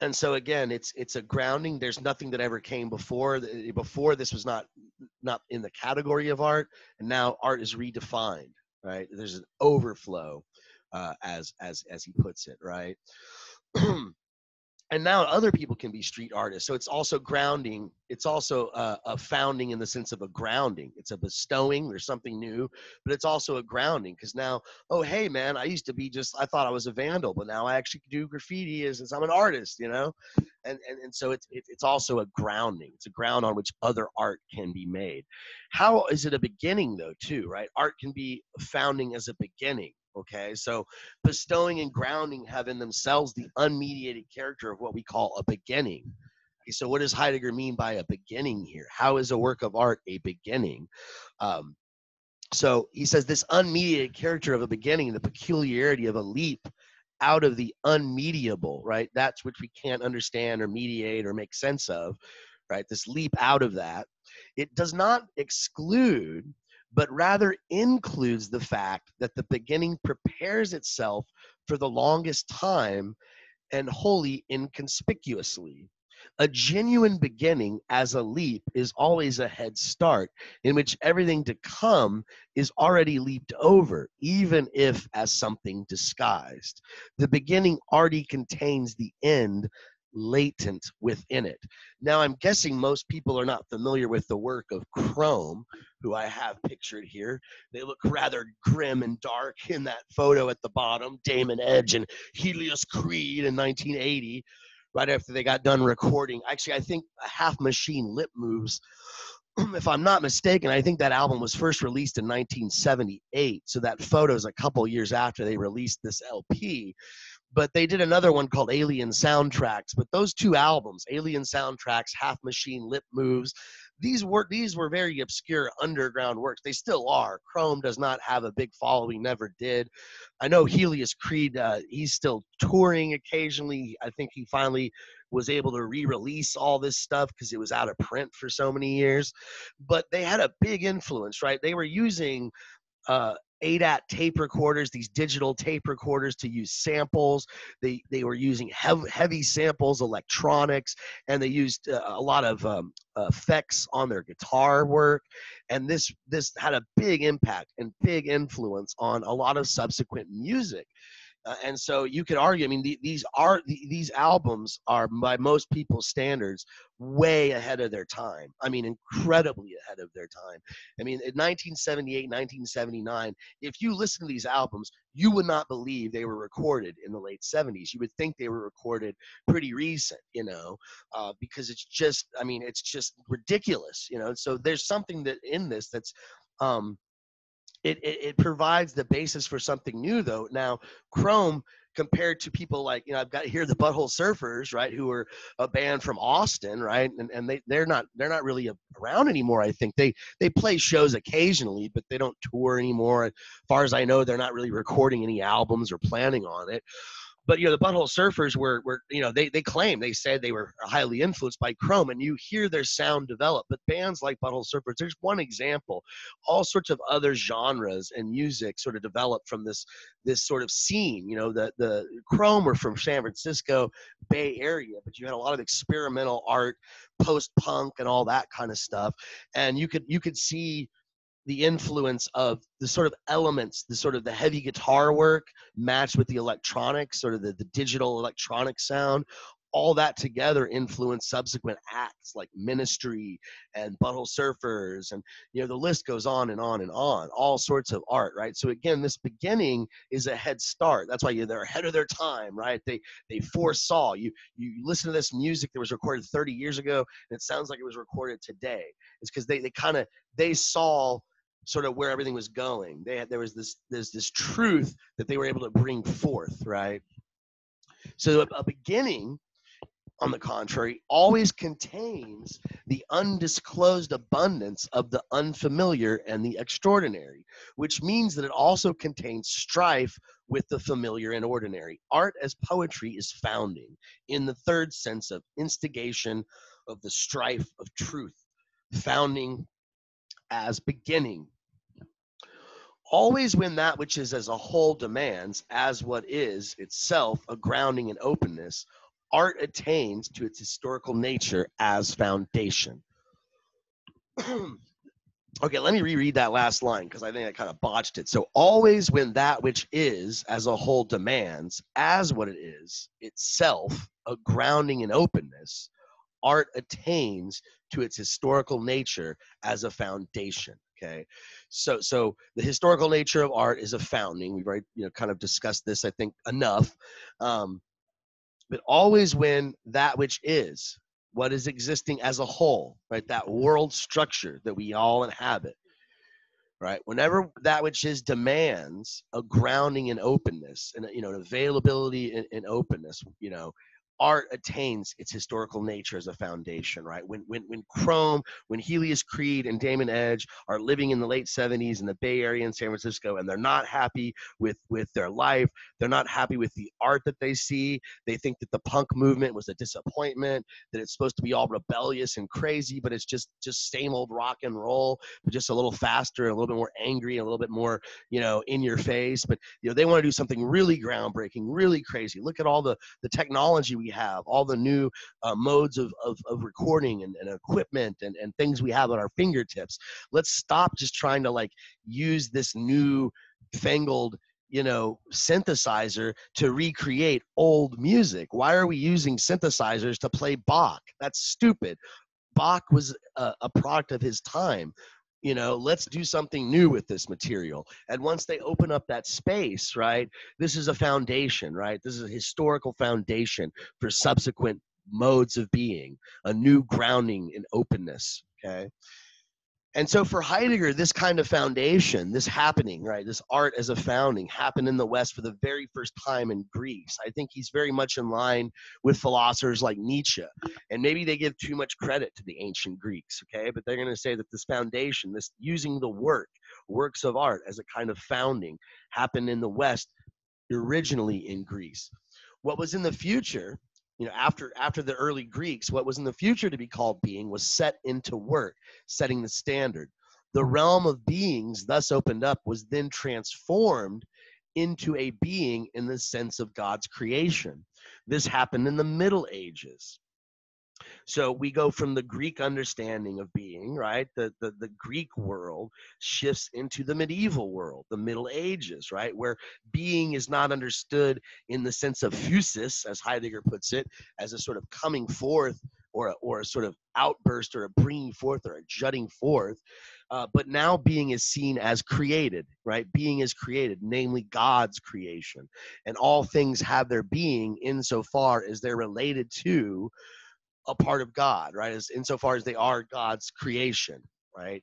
and so again it's it's a grounding there's nothing that ever came before before this was not not in the category of art and now art is redefined right? There's an overflow uh, as as as he puts it right *clears throat* and now other people can be street artists. So it's also grounding it's also a, a, founding in the sense of a grounding. It's a bestowing there's something new but it's also a grounding because now oh hey man i used to be just i thought i was a vandal but now i actually do graffiti as, as i'm an artist you know? And and, and so it's it, it's also a grounding. It's a ground on which other art can be made. How is it a beginning though too right? Art can be founding as a beginning Okay, so bestowing and grounding have in themselves the unmediated character of what we call a beginning. Okay, so, what does Heidegger mean by a beginning here? How is a work of art a beginning? Um, so, he says this unmediated character of a beginning, the peculiarity of a leap out of the unmediable, right? That's which we can't understand or mediate or make sense of, right? This leap out of that. It does not exclude but rather includes the fact that the beginning prepares itself for the longest time and wholly inconspicuously. A genuine beginning as a leap is always a head start in which everything to come is already leaped over, even if as something disguised. The beginning already contains the end latent within it. Now, I'm guessing most people are not familiar with the work of Chrome, who I have pictured here. They look rather grim and dark in that photo at the bottom Damon Edge and Helios Creed in 1980, right after they got done recording. Actually, I think Half Machine Lip Moves. *clears throat* If I'm not mistaken, I think that album was first released in 1978. So that photo is a couple years after they released this LP but they did another one called Alien Soundtracks. But those two albums, Alien Soundtracks, Half Machine, Lip Moves, these were these were very obscure underground works. They still are. Chrome does not have a big following, never did. I know Helios Creed, uh, he's still touring occasionally. I think he finally was able to re-release all this stuff because it was out of print for so many years. But they had a big influence, right? They were using uh, ADAT tape recorders, these digital tape recorders to use samples. They they were using hev- heavy samples, electronics, and they used uh, a lot of um, effects on their guitar work. And this this had a big impact and big influence on a lot of subsequent music. Uh, and so you could argue. I mean, the, these are the, these albums are, by most people's standards, way ahead of their time. I mean, incredibly ahead of their time. I mean, in 1978, 1979, if you listen to these albums, you would not believe they were recorded in the late 70s. You would think they were recorded pretty recent, you know, uh, because it's just, I mean, it's just ridiculous, you know. So there's something that in this that's um, it, it, it provides the basis for something new though. Now chrome compared to people like you know i've got here the butthole surfers right who are a band from austin right and, and they, they're not they're not really around anymore i think. They they play shows occasionally but they don't tour anymore. As far as i know they're not really recording any albums or planning on it but you know the butthole surfers were were you know they they claim they said they were highly influenced by chrome and you hear their sound develop but bands like butthole surfers there's one example. All sorts of other genres and music sort of developed from this this sort of scene you know the the chrome were from san francisco bay area but you had a lot of experimental art post punk and all that kind of stuff and you could you could see the influence of the sort of elements, the sort of the heavy guitar work matched with the electronics, sort of the, the digital electronic sound, all that together influenced subsequent acts like Ministry and Butthole Surfers, and you know the list goes on and on and on. All sorts of art, right? So again, this beginning is a head start. That's why they're ahead of their time, right? They they foresaw. You you listen to this music that was recorded 30 years ago, and it sounds like it was recorded today. It's because they they kind of they saw sort of where everything was going. They had, there was this there's this truth that they were able to bring forth, right? So a, a beginning, on the contrary, always contains the undisclosed abundance of the unfamiliar and the extraordinary, which means that it also contains strife with the familiar and ordinary. Art as poetry is founding in the third sense of instigation of the strife of truth, founding as beginning. Always when that which is as a whole demands, as what is itself, a grounding and openness, art attains to its historical nature as foundation. *clears throat* okay, let me reread that last line because I think I kind of botched it. So, always when that which is as a whole demands, as what it is itself, a grounding and openness, art attains to its historical nature as a foundation okay? So so the historical nature of art is a founding we've already you know kind of discussed this i think enough um, but always when that which is what is existing as a whole right that world structure that we all inhabit right? Whenever that which is demands a grounding and openness and you know an availability and, and openness you know art attains its historical nature as a foundation, right? When when when Chrome, when Helios Creed and Damon Edge are living in the late 70s in the Bay Area in San Francisco and they're not happy with with their life, they're not happy with the art that they see. They think that the punk movement was a disappointment, that it's supposed to be all rebellious and crazy, but it's just just same old rock and roll, but just a little faster a little bit more angry a little bit more, you know, in your face. But you know, they want to do something really groundbreaking, really crazy. Look at all the the technology we have, all the new uh, modes of, of, of recording and, and equipment and, and things we have at our fingertips. Let's stop just trying to like use this new fangled you know synthesizer to recreate old music. Why are we using synthesizers to play bach? That's stupid. Bach was a, a product of his time you know let's do something new with this material. And once they open up that space right this is a foundation right? This is a historical foundation for subsequent modes of being a new grounding in openness okay and so for Heidegger, this kind of foundation, this happening, right, this art as a founding happened in the West for the very first time in Greece. I think he's very much in line with philosophers like Nietzsche. And maybe they give too much credit to the ancient Greeks, okay? But they're going to say that this foundation, this using the work, works of art as a kind of founding, happened in the West originally in Greece. What was in the future you know after after the early greeks what was in the future to be called being was set into work setting the standard. The mm. realm of beings thus opened up was then transformed into a being in the sense of god's creation. This happened in the middle ages so we go from the Greek understanding of being, right? The, the, the Greek world shifts into the medieval world, the Middle Ages, right? Where being is not understood in the sense of phusis, as Heidegger puts it, as a sort of coming forth or a, or a sort of outburst or a bringing forth or a jutting forth. Uh, but now being is seen as created, right? Being is created, namely God's creation. And all things have their being insofar as they're related to a part of God, right? As insofar as they are God's creation, right?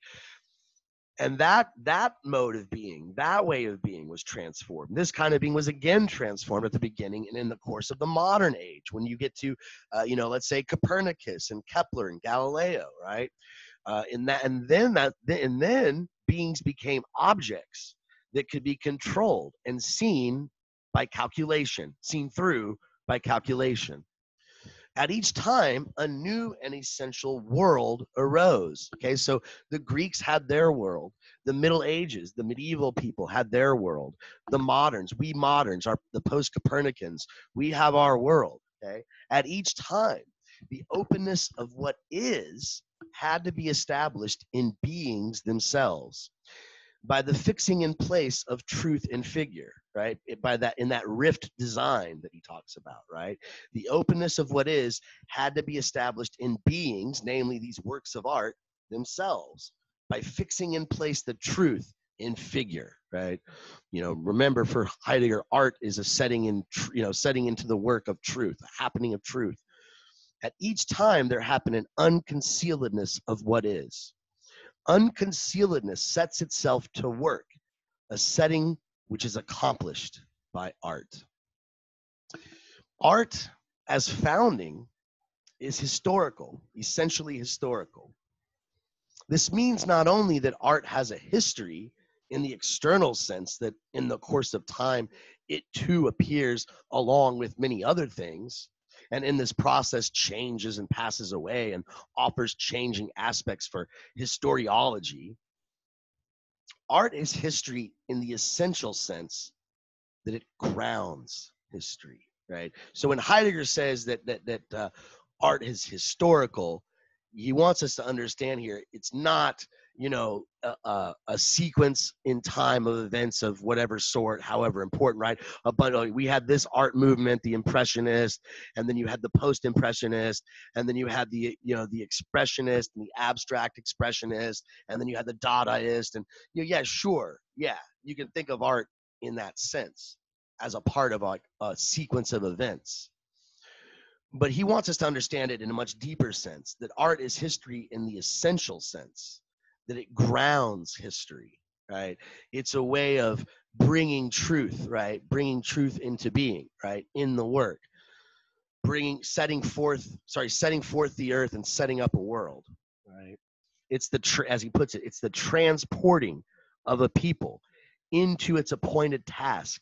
And that that mode of being, that way of being was transformed. This kind of being was again transformed at the beginning and in the course of the modern age. When you get to, uh, you know, let's say Copernicus and Kepler and Galileo, right? Uh, in that, and then that, and then beings became objects that could be controlled and seen by calculation, seen through by calculation. At each time, a new and essential world arose. Okay, so the Greeks had their world, the Middle Ages, the medieval people had their world, the moderns, we moderns, are the post Copernicans, we have our world. Okay, at each time, the openness of what is had to be established in beings themselves by the fixing in place of truth and figure right? It, by that in that rift design that he talks about right? The openness of what is had to be established in beings namely these works of art themselves by fixing in place the truth in figure right? You know remember for heidegger art is a setting in tr- you know setting into the work of truth a happening of truth. At each time there happened an unconcealedness of what is unconcealedness sets itself to work, a setting which is accomplished by art. Art, as founding, is historical, essentially historical. This means not only that art has a history in the external sense, that in the course of time, it too appears along with many other things, and in this process changes and passes away and offers changing aspects for historiology art is history in the essential sense that it grounds history right? So when heidegger says that that that uh, art is historical he wants us to understand here it's not you know a, a, a, sequence in time of events of whatever sort however important right? Uh, but uh, we had this art movement the impressionist and then you had the post impressionist and then you had the you know the expressionist and the abstract expressionist and then you had the dadaist and you know, yeah sure yeah you can think of art in that sense as a part of like a sequence of events. But he wants us to understand it in a much deeper sense that art is history in the essential sense that it grounds history right? It's a way of bringing truth right? Bringing truth into being right? In the work. Bringing setting forth sorry setting forth the earth and setting up a world right? It's the tra- as he puts it it's the transporting of a people into its appointed task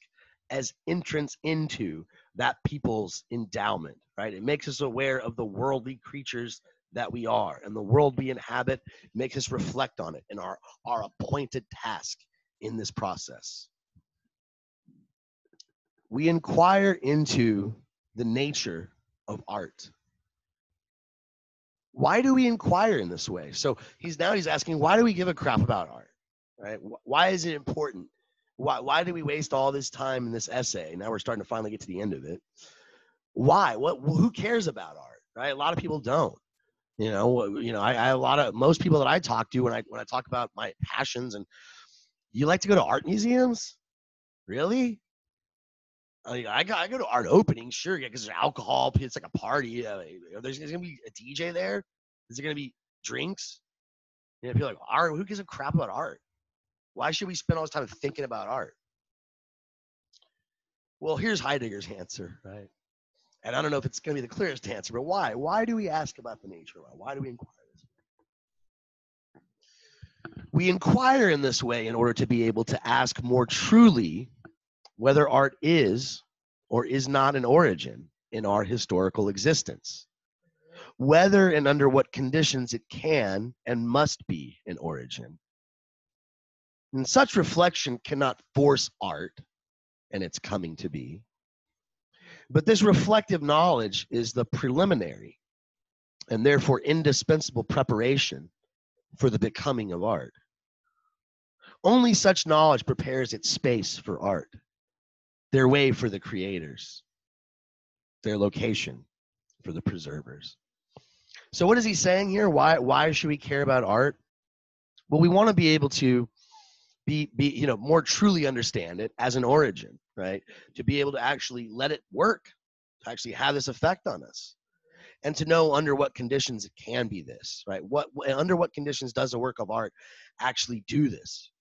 as entrance into that people's endowment right? It makes us aware of the worldly creatures that we are and the world we inhabit makes us reflect on it and our, our appointed task in this process. We inquire into the nature of art. Why do we inquire in this way? So he's now he's asking, why do we give a crap about art? Right? Why is it important? Why, why do we waste all this time in this essay? Now we're starting to finally get to the end of it. Why? What? Who cares about art? Right? A lot of people don't. You know, you know, I, I a lot of most people that I talk to when I when I talk about my passions and you like to go to art museums, really? I, I, go, to art openings, sure, yeah, because there's alcohol. It's like a party. Uh, there's, there's, gonna be a DJ there. Is there gonna be drinks? You know, people like art. Who gives a crap about art? Why should we spend all this time thinking about art? Well, here's Heidegger's answer, right? And I don't know if it's going to be the clearest *laughs* answer, but why? Why do we ask about the nature of art? Why do we inquire this We inquire in this way in order to be able to ask more truly whether art is or is not an origin in our historical existence, whether and under what conditions it can and must be an origin. And such reflection cannot force art and its coming to be but this reflective knowledge is the preliminary and therefore indispensable preparation for the becoming of art. Only such knowledge prepares its space for art, their way for the creators, their location for the preservers. So what is he saying here? Why why should we care about art? Well, we want to be able to be be you know more truly understand it as an origin right to be able to actually let it work to actually have this effect on us and to know under what conditions it can be this right? What under what conditions does a work of art actually do this?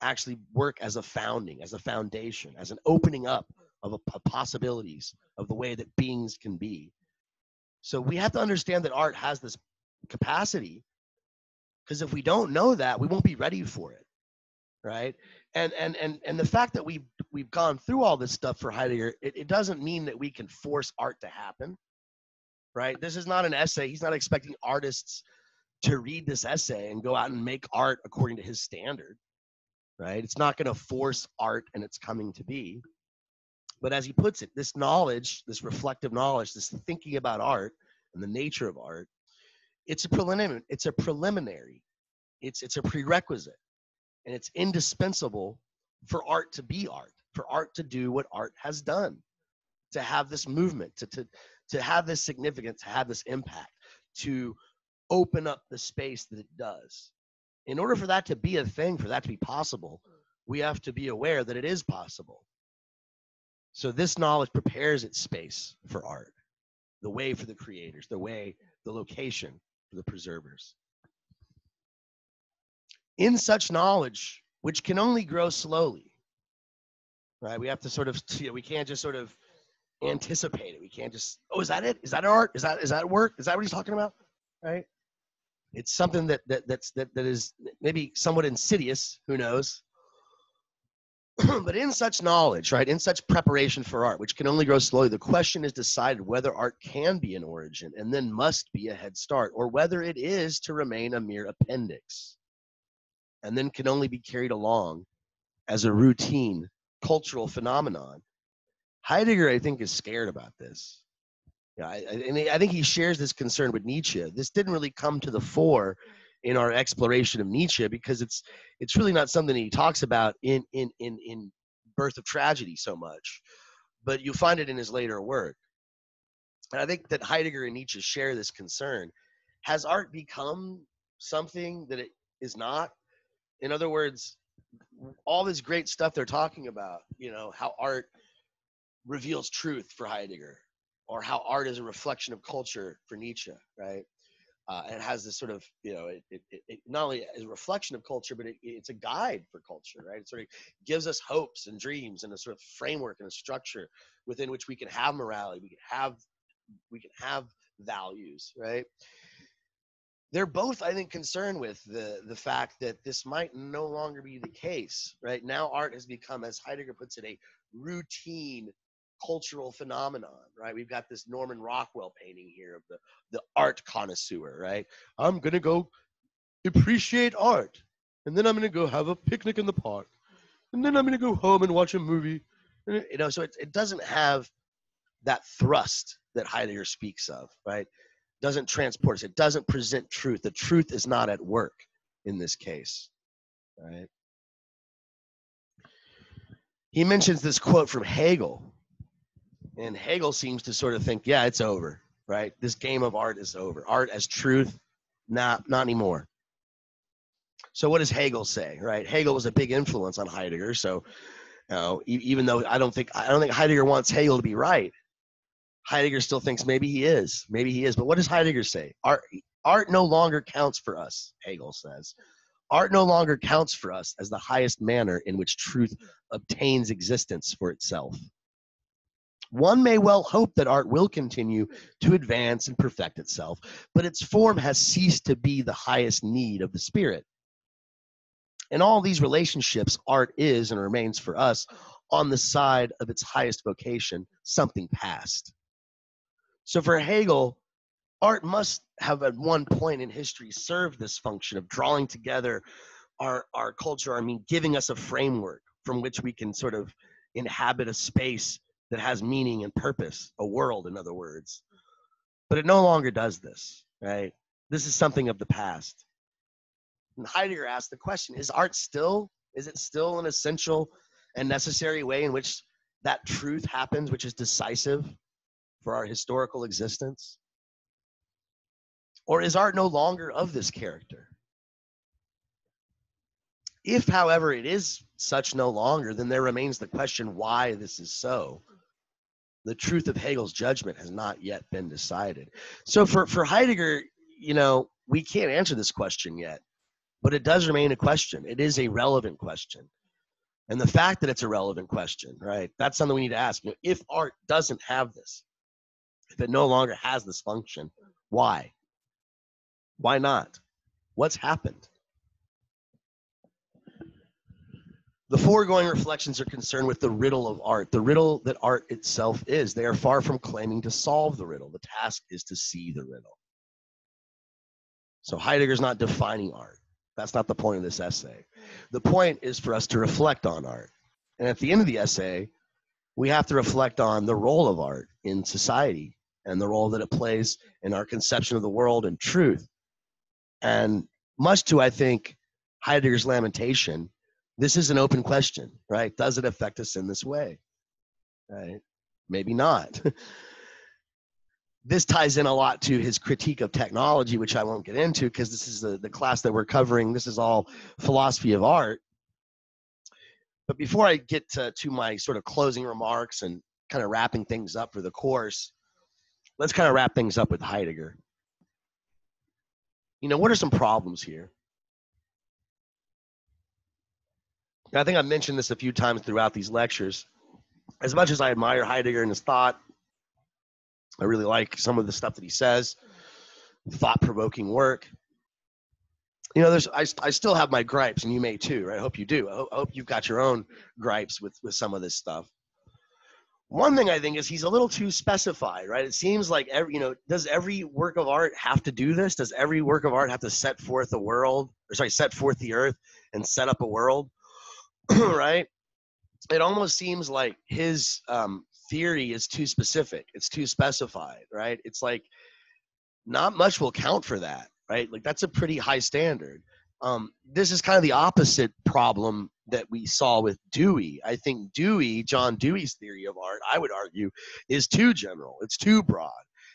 Actually work as a founding as a foundation as an opening up of, a, of possibilities of the way that beings can be. So we have to understand that art has this capacity because if we don't know that we won't be ready for it right? And and and and the fact that we've we've gone through all this stuff for Heidegger, it, it doesn't mean that we can force art to happen, right? This is not an essay. He's not expecting artists to read this essay and go out and make art according to his standard, right? It's not going to force art and it's coming to be. But as he puts it, this knowledge, this reflective knowledge, this thinking about art and the nature of art, it's a preliminary. It's a preliminary. It's it's a prerequisite and it's indispensable for art to be art, for art to do what art has done, to have this movement, to, to, to have this significance, to have this impact, to open up the space that it does. In order for that to be a thing, for that to be possible, we have to be aware that it is possible. So this knowledge prepares its space for art, the way for the creators, the way, the location for the preservers in such knowledge, which can only grow slowly, right? We have to sort of, we can't just sort of anticipate it. We can't just, oh, is that it? Is that art? Is that is that work? Is that what he's talking about? Right? It's something that that that's that that is maybe somewhat insidious. Who knows? *clears throat* but in such knowledge, right, in such preparation for art, which can only grow slowly, the question is decided whether art can be an origin and then must be a head start, or whether it is to remain a mere appendix and then can only be carried along as a routine cultural phenomenon. Heidegger, I think, is scared about this. Yeah, I, and I think he shares this concern with Nietzsche. This didn't really come to the fore in our exploration of Nietzsche because it's it's really not something he talks about in in in in Birth of Tragedy so much, but you find it in his later work. And I think that Heidegger and Nietzsche share this concern. Has art become something that it is not? In other words, all this great stuff they're talking about, you know, how art reveals truth for Heidegger, or how art is a reflection of culture for Nietzsche, right? Uh, and it has this sort of, you know, it, it, it not only is a reflection of culture, but it, it's a guide for culture, right? It sort of gives us hopes and dreams and a sort of framework and a structure within which we can have morality, we can have, we can have values, right? They're both i think concerned with the the fact that this might no longer be the case right? Now art has become as heidegger puts it a routine cultural phenomenon right? We've got this norman rockwell painting here of the the art connoisseur right? I'm gonna go appreciate art and then i'm gonna go have a picnic in the park and then i'm gonna go home and watch a movie. You know so it, it doesn't have that thrust that heidegger speaks of right doesn't transport us. It doesn't present truth. The truth is not at work in this case. Right? He mentions this quote from Hegel. And Hegel seems to sort of think, yeah, it's over, right? This game of art is over. Art as truth, not not anymore. So what does Hegel say, right? Hegel was a big influence on Heidegger. So, you know, even though I don't think I don't think Heidegger wants Hegel to be right, Heidegger still thinks maybe he is, maybe he is. But what does Heidegger say? Art, art no longer counts for us, Hegel says. Art no longer counts for us as the highest manner in which truth obtains existence for itself. One may well hope that art will continue to advance and perfect itself, but its form has ceased to be the highest need of the spirit. In all these relationships, art is and remains for us on the side of its highest vocation, something past. So for Hegel, art must have at one point in history served this function of drawing together our, our culture, I mean, giving us a framework from which we can sort of inhabit a space that has meaning and purpose, a world, in other words. But it no longer does this, right? This is something of the past. And Heidegger asked the question is art still, is it still an essential and necessary way in which that truth happens, which is decisive for our historical existence? Or is art no longer of this character? If, however, it is such no longer, then there remains the question why this is so. The truth of Hegel's judgment has not yet been decided. So for, for Heidegger, you know, we can't answer this question yet, but it does remain a question. It is a relevant question. And the fact that it's a relevant question, right? That's something we need to ask. You know, if art doesn't have this, it no longer has this function? Why? Why not? What's happened? The foregoing reflections are concerned with the riddle of art, the riddle that art itself is. They are far from claiming to solve the riddle. The task is to see the riddle. So Heidegger's not defining art. That's not the point of this essay. The point is for us to reflect on art. And at the end of the essay, we have to reflect on the role of art in society and the role that it plays in our conception of the world and truth. And much to, I think, Heidegger's lamentation, this is an open question, right? Does it affect us in this way? Right? Maybe not. *laughs* this ties in a lot to his critique of technology, which I won't get into because this is the, the class that we're covering. This is all philosophy of art. But before I get to, to my sort of closing remarks and kind of wrapping things up for the course, let's kind of wrap things up with Heidegger. You know, what are some problems here? I think I've mentioned this a few times throughout these lectures. As much as I admire Heidegger and his thought, I really like some of the stuff that he says, thought provoking work. You know, there's I, I still have my gripes, and you may too, right? I hope you do. I hope, I hope you've got your own gripes with with some of this stuff. One thing I think is he's a little too specified, right? It seems like every, you know, does every work of art have to do this? Does every work of art have to set forth a world, or sorry, set forth the earth and set up a world? *clears throat* right? It almost seems like his um, theory is too specific. It's too specified, right? It's like not much will count for that, right? Like that's a pretty high standard. Um, this is kind of the opposite problem that we saw with Dewey. I think Dewey, John Dewey's theory of art, I would argue, is too general. It's too broad.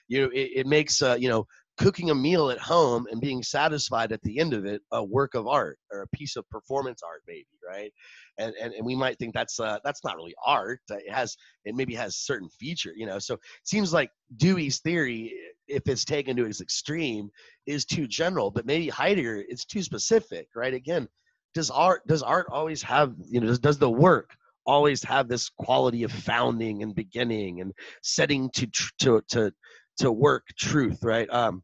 You know, it, it makes uh, you know cooking a meal at home and being satisfied at the end of it a work of art or a piece of performance art maybe right and and, and we might think that's uh, that's not really art it has it maybe has certain feature you know? So it seems like dewey's theory if it's taken to its extreme is too general but maybe heidegger it's too specific right? Again does art does art always have you know does, does the work always have this quality of founding and beginning and setting to to to to work truth right? Um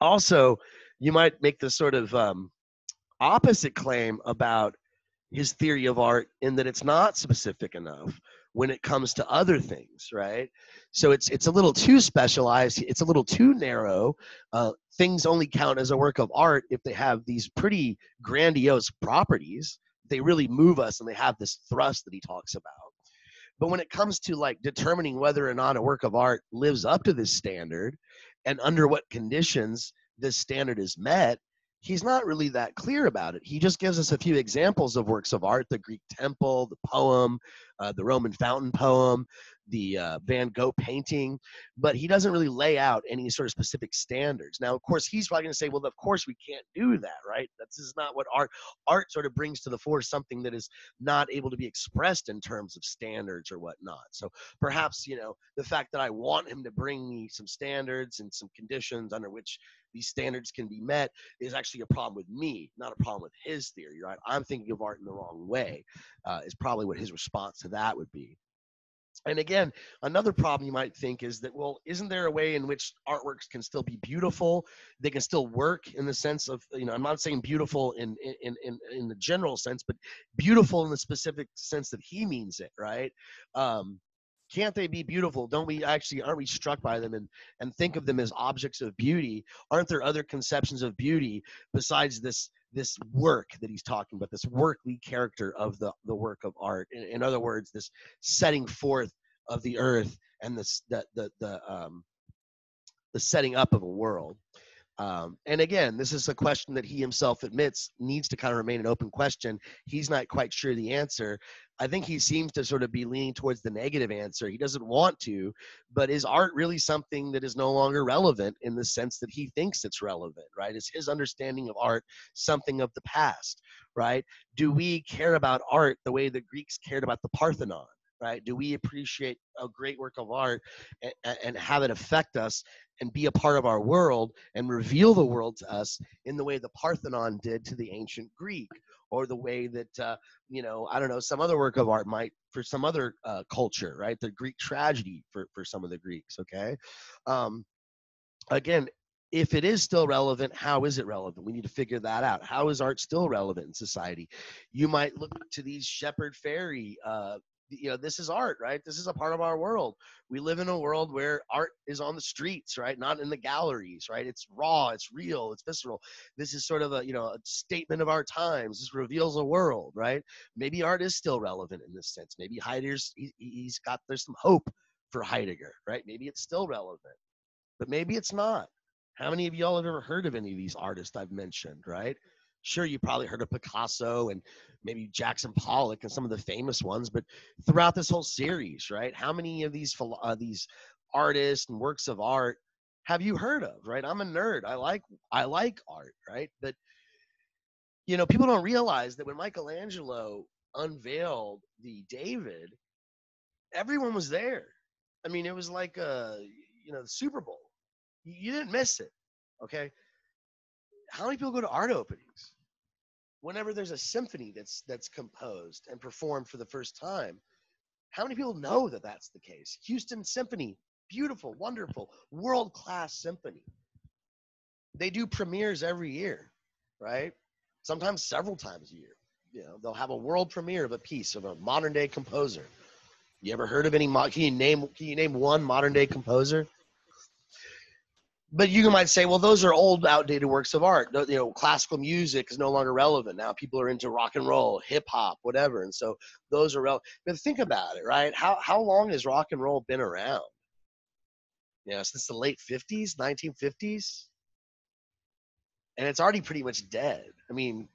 also, you might make the sort of um, opposite claim about his theory of art in that it's not specific enough when it comes to other things, right? So it's it's a little too specialized. It's a little too narrow. Uh, things only count as a work of art if they have these pretty grandiose properties. They really move us, and they have this thrust that he talks about. But when it comes to like determining whether or not a work of art lives up to this standard, and under what conditions this standard is met, he's not really that clear about it. He just gives us a few examples of works of art the Greek temple, the poem, uh, the Roman fountain poem, the uh, Van Gogh painting, but he doesn't really lay out any sort of specific standards. Now, of course, he's probably going to say, well, of course we can't do that, right? This is not what art art sort of brings to the fore something that is not able to be expressed in terms of standards or whatnot. So perhaps, you know, the fact that I want him to bring me some standards and some conditions under which these standards can be met is actually a problem with me, not a problem with his theory, right? I'm thinking of art in the wrong way, uh, is probably what his response to that would be. And again, another problem you might think is that, well, isn't there a way in which artworks can still be beautiful? They can still work in the sense of, you know, I'm not saying beautiful in in in, in the general sense, but beautiful in the specific sense that he means it, right? Um, can't they be beautiful? Don't we actually aren't we struck by them? And and think of them as objects of beauty. Aren't there other conceptions of beauty besides this this work that he's talking about this workly character of the the work of art? In, in other words this setting forth of the earth and this the the, the um the setting up of a world um, and again, this is a question that he himself admits needs to kind of remain an open question. He's not quite sure the answer. I think he seems to sort of be leaning towards the negative answer. He doesn't want to, but is art really something that is no longer relevant in the sense that he thinks it's relevant, right? Is his understanding of art something of the past, right? Do we care about art the way the Greeks cared about the Parthenon? right? Do we appreciate a great work of art and, and, have it affect us and be a part of our world and reveal the world to us in the way the Parthenon did to the ancient Greek, or the way that uh, you know I don't know some other work of art might for some other uh, culture, right? The Greek tragedy for for some of the Greeks. Okay, um, again, if it is still relevant, how is it relevant? We need to figure that out. How is art still relevant in society? You might look to these Shepard Fairey uh, you know this is art right? This is a part of our world. We live in a world where art is on the streets right? Not in the galleries right? It's raw it's real it's visceral. This is sort of a you know a statement of our times. This reveals a world right? Maybe art is still relevant in this sense. Maybe heidegger's he, he's got there's some hope for heidegger right? Maybe it's still relevant but maybe it's not. How many of y'all have ever heard of any of these artists i've mentioned right sure you probably heard of Picasso and maybe Jackson Pollock and some of the famous ones, but throughout this whole series, right? How many of these uh, these artists and works of art have you heard of? Right? I'm a nerd. I like I like art, right? But you know, people don't realize that when Michelangelo unveiled the David, everyone was there. I mean, it was like a you know the Super Bowl. You didn't miss it. Okay. How many people go to art openings? Whenever there's a symphony that's that's composed and performed for the first time how many people know that that's the case? Houston symphony beautiful wonderful world class symphony. They do premieres every year right? Sometimes several times a year. You know they'll have a world premiere of a piece of a modern day composer. You ever heard of any can you name can you name one modern day composer but you might say, well, those are old, outdated works of art. You know, classical music is no longer relevant now. People are into rock and roll, hip hop, whatever, and so those are relevant. But think about it, right? How how long has rock and roll been around? Know, since the late '50s, 1950s, and it's already pretty much dead. I mean,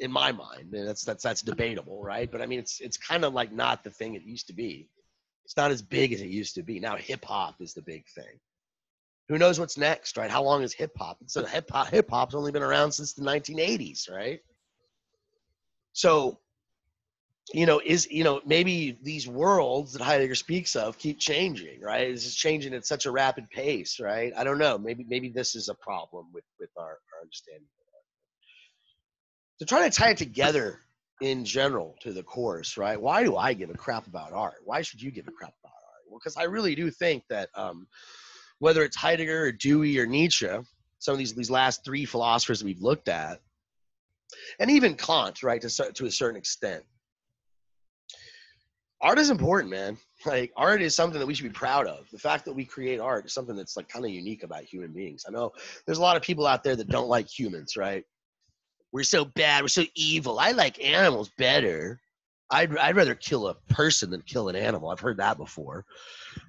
in my mind, that's that's that's debatable, right? But I mean, it's it's kind of like not the thing it used to be. It's not as big as it used to be. Now hip hop is the big thing who knows what's next, right? How long is hip hop? So hip hop hip hop's only been around since the 1980s, right? So, you know, is you know maybe these worlds that Heidegger speaks of keep changing, right? It's just changing at such a rapid pace, right? I don't know. Maybe maybe this is a problem with with our, our understanding. To try to tie it together in general to the course, right? Why do I give a crap about art? Why should you give a crap about art? Well, because I really do think that. Um, whether it's Heidegger or Dewey or Nietzsche, some of these these last three philosophers that we've looked at, and even Kant, right, to to a certain extent. Art is important, man. *laughs* Like art is something that we should be proud of. The fact that we create art is something that's like kind of unique about human beings. I know there's a lot of people out there that don't like humans, right? We're so bad. We're so evil. I like animals better. I'd I'd rather kill a person than kill an animal. I've heard that before.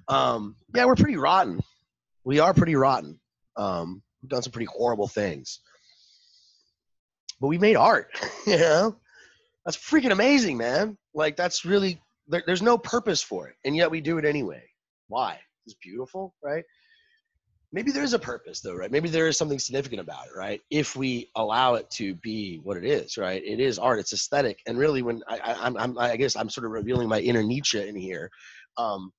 Um, yeah, we're pretty rotten we are pretty rotten. Um, we've done some pretty horrible things, but we made art. *laughs* you know, that's freaking amazing, man. Like that's really there, there's no purpose for it, and yet we do it anyway. Why? It's beautiful, right? Maybe there is a purpose, though, right? Maybe there is something significant about it, right? If we allow it to be what it is, right? It is art. It's aesthetic, and really, when I, I, I'm, I'm, guess I'm sort of revealing my inner Nietzsche in here. Um,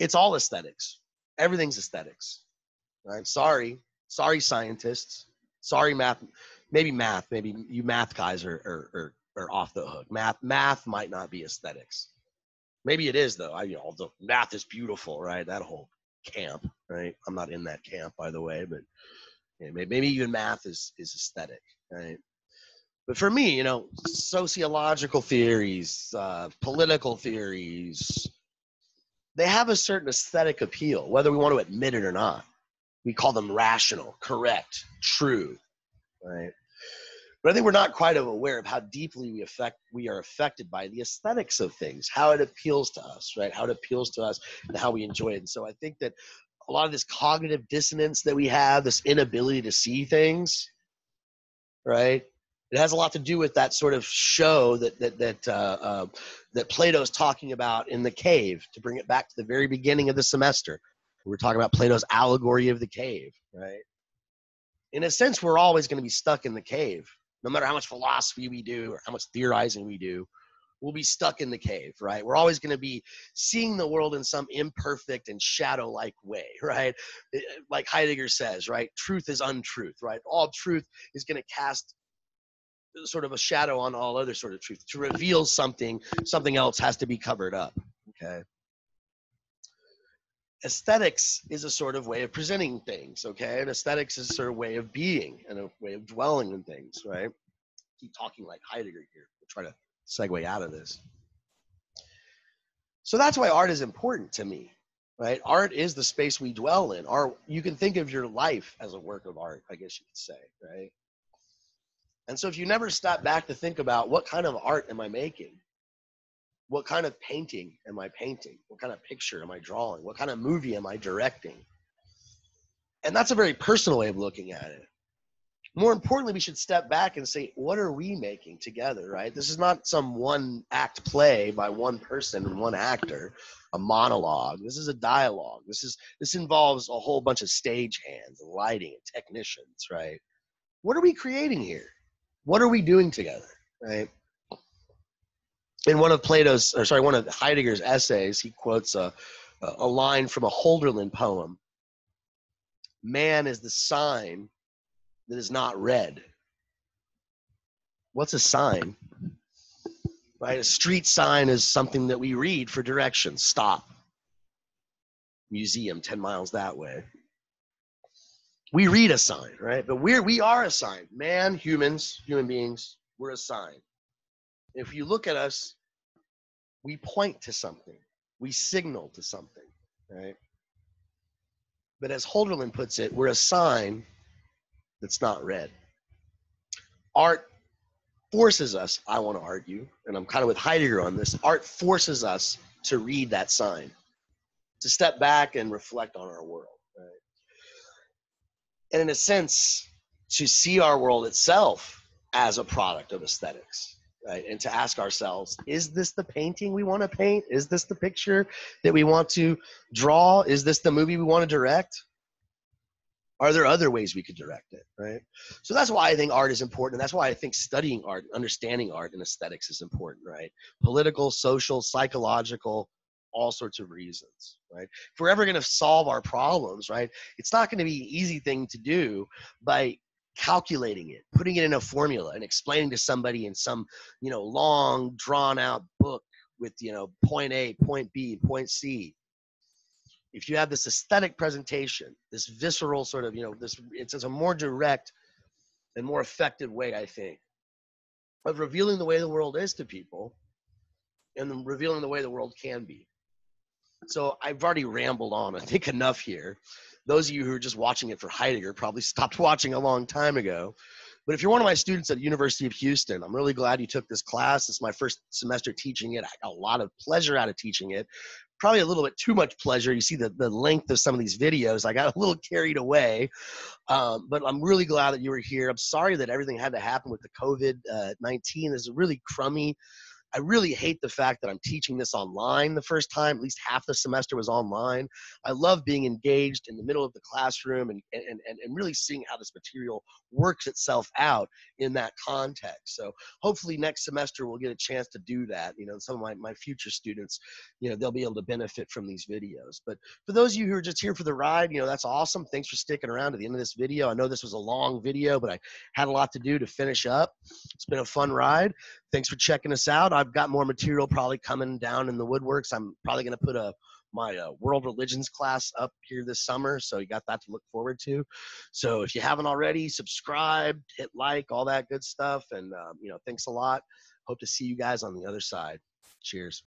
it's all aesthetics, everything's aesthetics right? Sorry sorry scientists sorry math maybe math maybe you math guys are, are, are, are off the hook. Math math might not be aesthetics. Maybe it is though. I you know the math is beautiful right? That whole camp right? I'm not in that camp by the way but maybe, maybe even math is is aesthetic right? But for me you know sociological theories uh, political theories they have a certain aesthetic appeal, whether we want to admit it or not. We call them rational, correct, true, right? But I think we're not quite aware of how deeply we affect we are affected by the aesthetics of things, how it appeals to us, right? How it appeals to us and how we enjoy it. And so I think that a lot of this cognitive dissonance that we have, this inability to see things, right? It has a lot to do with that sort of show that that that uh, uh, that Plato's talking about in the cave. To bring it back to the very beginning of the semester, we're talking about Plato's allegory of the cave, right? In a sense, we're always going to be stuck in the cave, no matter how much philosophy we do or how much theorizing we do. We'll be stuck in the cave, right? We're always going to be seeing the world in some imperfect and shadow-like way, *laughs* right? Like Heidegger says, right? Truth is untruth, right? All truth is going to cast sort of a shadow on all other sort of truth. To reveal something, something else has to be covered up. Okay. aesthetics is a sort of way of presenting things, okay? And aesthetics is a sort of way of being and a way of dwelling in things, right? Keep talking like Heidegger here. We'll try to segue out of this. So that's why art is important to me, right? Art is the space we dwell in. Art, you can think of your life as a work of art, I guess you could say, right? And so if you never stop back to think about what kind of art am I making? what kind of painting am I painting? What kind of picture am I drawing? What kind of movie am I directing? And that's a very personal way of looking at it. More importantly, we should step back and say, what are we making together, right? This is not some one act play by one person and one actor, a monologue. This is a dialogue. This is this involves a whole bunch of stage hands and lighting and technicians, right? What are we creating here? What are we doing together, right? in one of Plato's, or sorry, one of Heidegger's essays, he quotes a, a line from a Hölderlin poem Man is the sign that is not read. What's a sign? Right? A street sign is something that we read for directions. Stop. Museum 10 miles that way. We read a sign, right? But we're we are a sign. Man, humans, human beings, we're a sign. If you look at us, we point to something, we signal to something, right? But as Hölderlin puts it, we're a sign that's not read. Art forces us, I want to argue, and I'm kind of with Heidegger on this, art forces us to read that sign, to step back and reflect on our world. And in a sense, to see our world itself as a product of aesthetics right? And to ask ourselves, is this the painting we want to paint? Is this the picture that we want to draw? Is this the movie we want to direct? Are there other ways we could direct it, right? So that's why I think art is important. And That's why I think studying art, understanding art and aesthetics is important, right? Political, social, psychological, all sorts of reasons, right? If we're ever going to solve our problems, right, it's not going to be an easy thing to do by calculating it, putting it in a formula and explaining to somebody in some, you know, long drawn out book with, you know, point A, point B, point C. If you have this aesthetic presentation, this visceral sort of, you know, this, it's, it's a more direct and more effective way, I think, of revealing the way the world is to people and revealing the way the world can be. So I've already rambled on, I think, enough here those of you who are just watching it for Heidegger probably stopped *laughs* watching a long time ago. But if you're one of my students at University of Houston, I'm really glad you took this class. It's my first semester teaching it. I got a lot of pleasure out of teaching it. Probably a little bit too much pleasure. You see the, the length of some of these videos. I got *laughs* a little carried away. Um, but I'm really glad that you were here. I'm sorry that everything had to happen with the COVID uh, 19. This is a really crummy I really hate the fact that I'm teaching this online the first time. At least half the semester was online. I love being engaged in the middle of the classroom and, and, and, and really seeing how this material works itself out in that context. So hopefully next semester we'll get a chance to do that. You know, some of my, my future students, you know, they'll be able to benefit from these videos. But for those of you who are just here for the ride, you know, that's awesome. Thanks for sticking around to the end of this video. I know this was a long video, but I had a lot to do to finish up. It's been a fun ride. Thanks for checking us out. I've got more material probably coming down in the woodworks. I'm probably going to put a my uh, world religions class up here this summer so you got that to look forward to. So if you haven't already subscribe hit like all that good stuff and um, you know thanks a lot. Hope to see you guys on the other side. Cheers